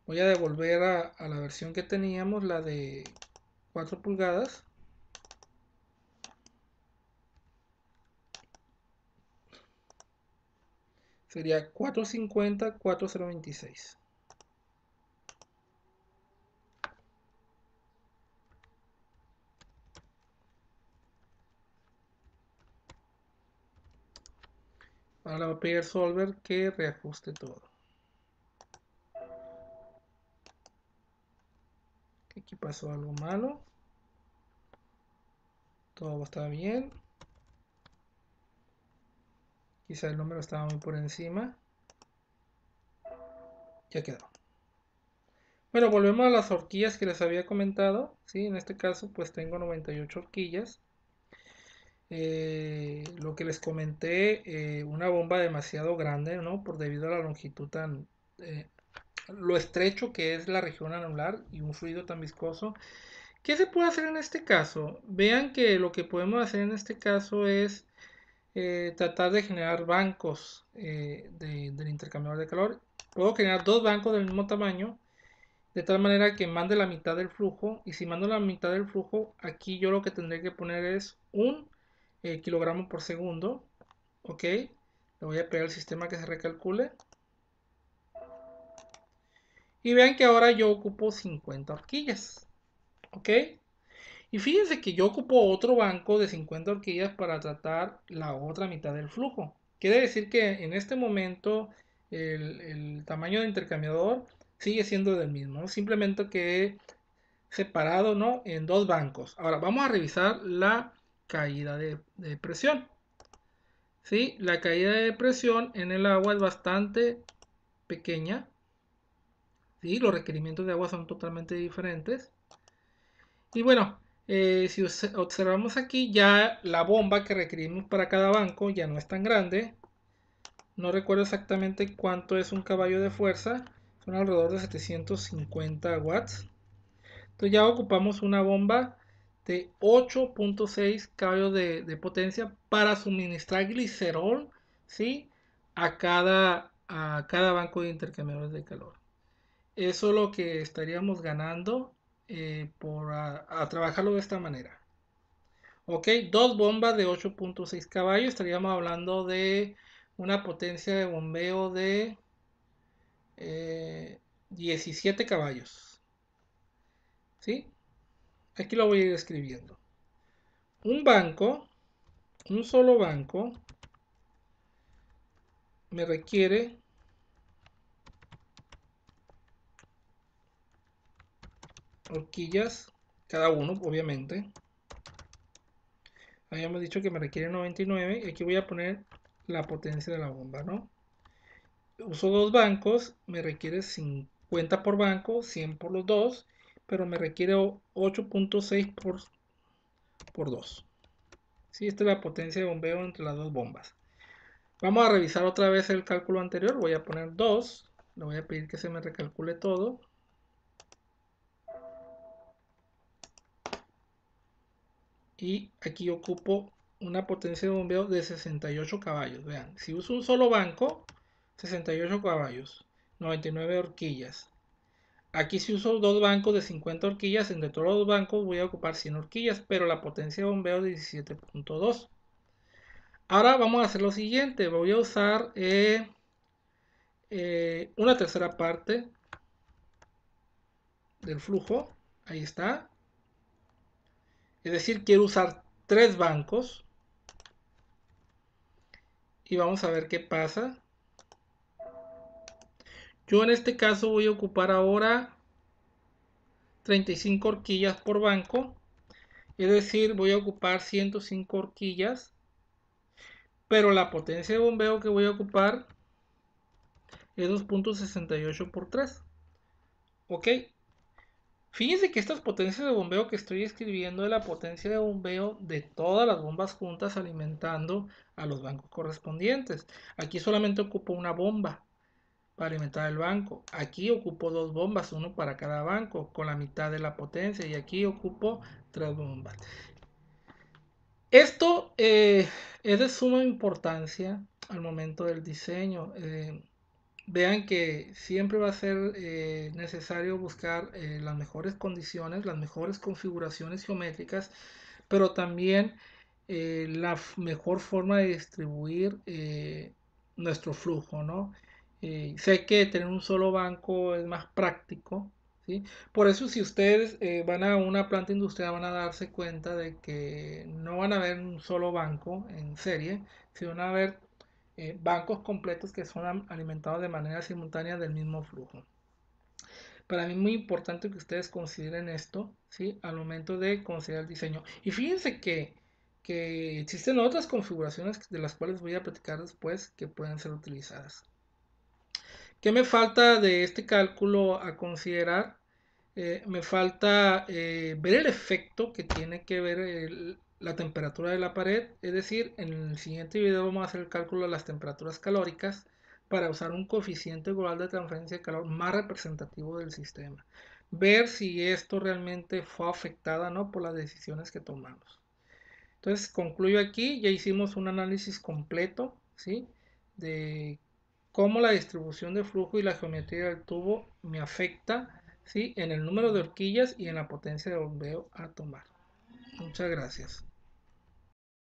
Voy a devolver a, la versión que teníamos, la de 4 pulgadas. sería 450 4026 Ahora le voy a pedir Solver que reajuste todo. Aquí pasó algo malo. Todo está bien. Quizá el número estaba muy por encima. Ya quedó. Bueno, volvemos a las horquillas que les había comentado. ¿sí? En este caso, pues tengo 98 horquillas. Eh, lo que les comenté, eh, una bomba demasiado grande, ¿no? Por debido a la longitud tan, eh, lo estrecho que es la región anular y un fluido tan viscoso. ¿Qué se puede hacer en este caso? Vean que lo que podemos hacer en este caso es tratar de generar bancos del intercambiador de calor. Puedo generar dos bancos del mismo tamaño de tal manera que mande la mitad del flujo y si mando la mitad del flujo aquí yo lo que tendré que poner es un eh, kilogramo por segundo ok le voy a pegar al sistema que se recalcule y vean que ahora yo ocupo 50 horquillas ok y fíjense que yo ocupo otro banco de 50 horquillas para tratar la otra mitad del flujo quiere decir que en este momento el, el tamaño de intercambiador sigue siendo del mismo, simplemente que separado ¿no? en dos bancos. Ahora vamos a revisar la caída de, presión. ¿Sí? La caída de presión en el agua es bastante pequeña. ¿Sí? Los requerimientos de agua son totalmente diferentes. Y bueno, eh, si observamos aquí, ya la bomba que requerimos para cada banco ya no es tan grande. No recuerdo exactamente cuánto es un caballo de fuerza, son alrededor de 750 watts. Entonces ya ocupamos una bomba de 8.6 caballos de, potencia para suministrar glicerol ¿sí? a, cada, a cada banco de intercambiadores de calor. Eso es lo que estaríamos ganando eh, por a, trabajarlo de esta manera. Ok, dos bombas de 8.6 caballos, estaríamos hablando de una potencia de bombeo de 17 eh, caballos. ¿Sí? Aquí lo voy a ir escribiendo. Un banco, un solo banco, me requiere horquillas, cada uno, obviamente. Habíamos dicho que me requiere 99 y aquí voy a poner la potencia de la bomba, ¿no? uso dos bancos, me requiere 50 por banco, 100 por los dos, pero me requiere 8.6 por, por 2. ¿Sí? Esta es la potencia de bombeo entre las dos bombas. Vamos a revisar otra vez el cálculo anterior. Voy a poner 2. Le voy a pedir que se me recalcule todo. Y aquí ocupo una potencia de bombeo de 68 caballos. Vean, si uso un solo banco, 68 caballos, 99 horquillas. Aquí si uso dos bancos de 50 horquillas, entre todos los bancos voy a ocupar 100 horquillas, pero la potencia de bombeo es 17.2. Ahora vamos a hacer lo siguiente, voy a usar eh, eh, una tercera parte del flujo, ahí está. Es decir, quiero usar tres bancos. Y vamos a ver qué pasa. Yo en este caso voy a ocupar ahora 35 horquillas por banco. Es decir, voy a ocupar 105 horquillas. Pero la potencia de bombeo que voy a ocupar es 2.68 por 3. Ok. Fíjense que estas potencias de bombeo que estoy escribiendo es la potencia de bombeo de todas las bombas juntas alimentando a los bancos correspondientes. Aquí solamente ocupo una bomba para alimentar el banco. Aquí ocupo dos bombas, uno para cada banco, con la mitad de la potencia. Y aquí ocupo tres bombas. Esto eh, es de suma importancia al momento del diseño. Eh, vean que siempre va a ser eh, necesario buscar las mejores condiciones, las mejores configuraciones geométricas, pero también la mejor forma de distribuir nuestro flujo, ¿no? Eh, sé que tener un solo banco es más práctico. Por eso si ustedes eh, van a una planta industrial van a darse cuenta de que no van a ver un solo banco en serie, sino van a ver eh, bancos completos que son alimentados de manera simultánea del mismo flujo. Para mí es muy importante que ustedes consideren esto. Al momento de considerar el diseño. Y fíjense que existen otras configuraciones de las cuales voy a platicar después que pueden ser utilizadas. ¿Qué me falta de este cálculo a considerar? Eh, me falta eh, ver el efecto que tiene que ver la temperatura de la pared, es decir, en el siguiente video vamos a hacer el cálculo de las temperaturas calóricas para usar un coeficiente global de transferencia de calor más representativo del sistema. Ver si esto realmente fue afectada ¿no? por las decisiones que tomamos. Entonces concluyo aquí, ya hicimos un análisis completo ¿sí? de cómo la distribución de flujo y la geometría del tubo me afecta ¿sí? en el número de horquillas y en la potencia de bombeo a tomar. Muchas gracias.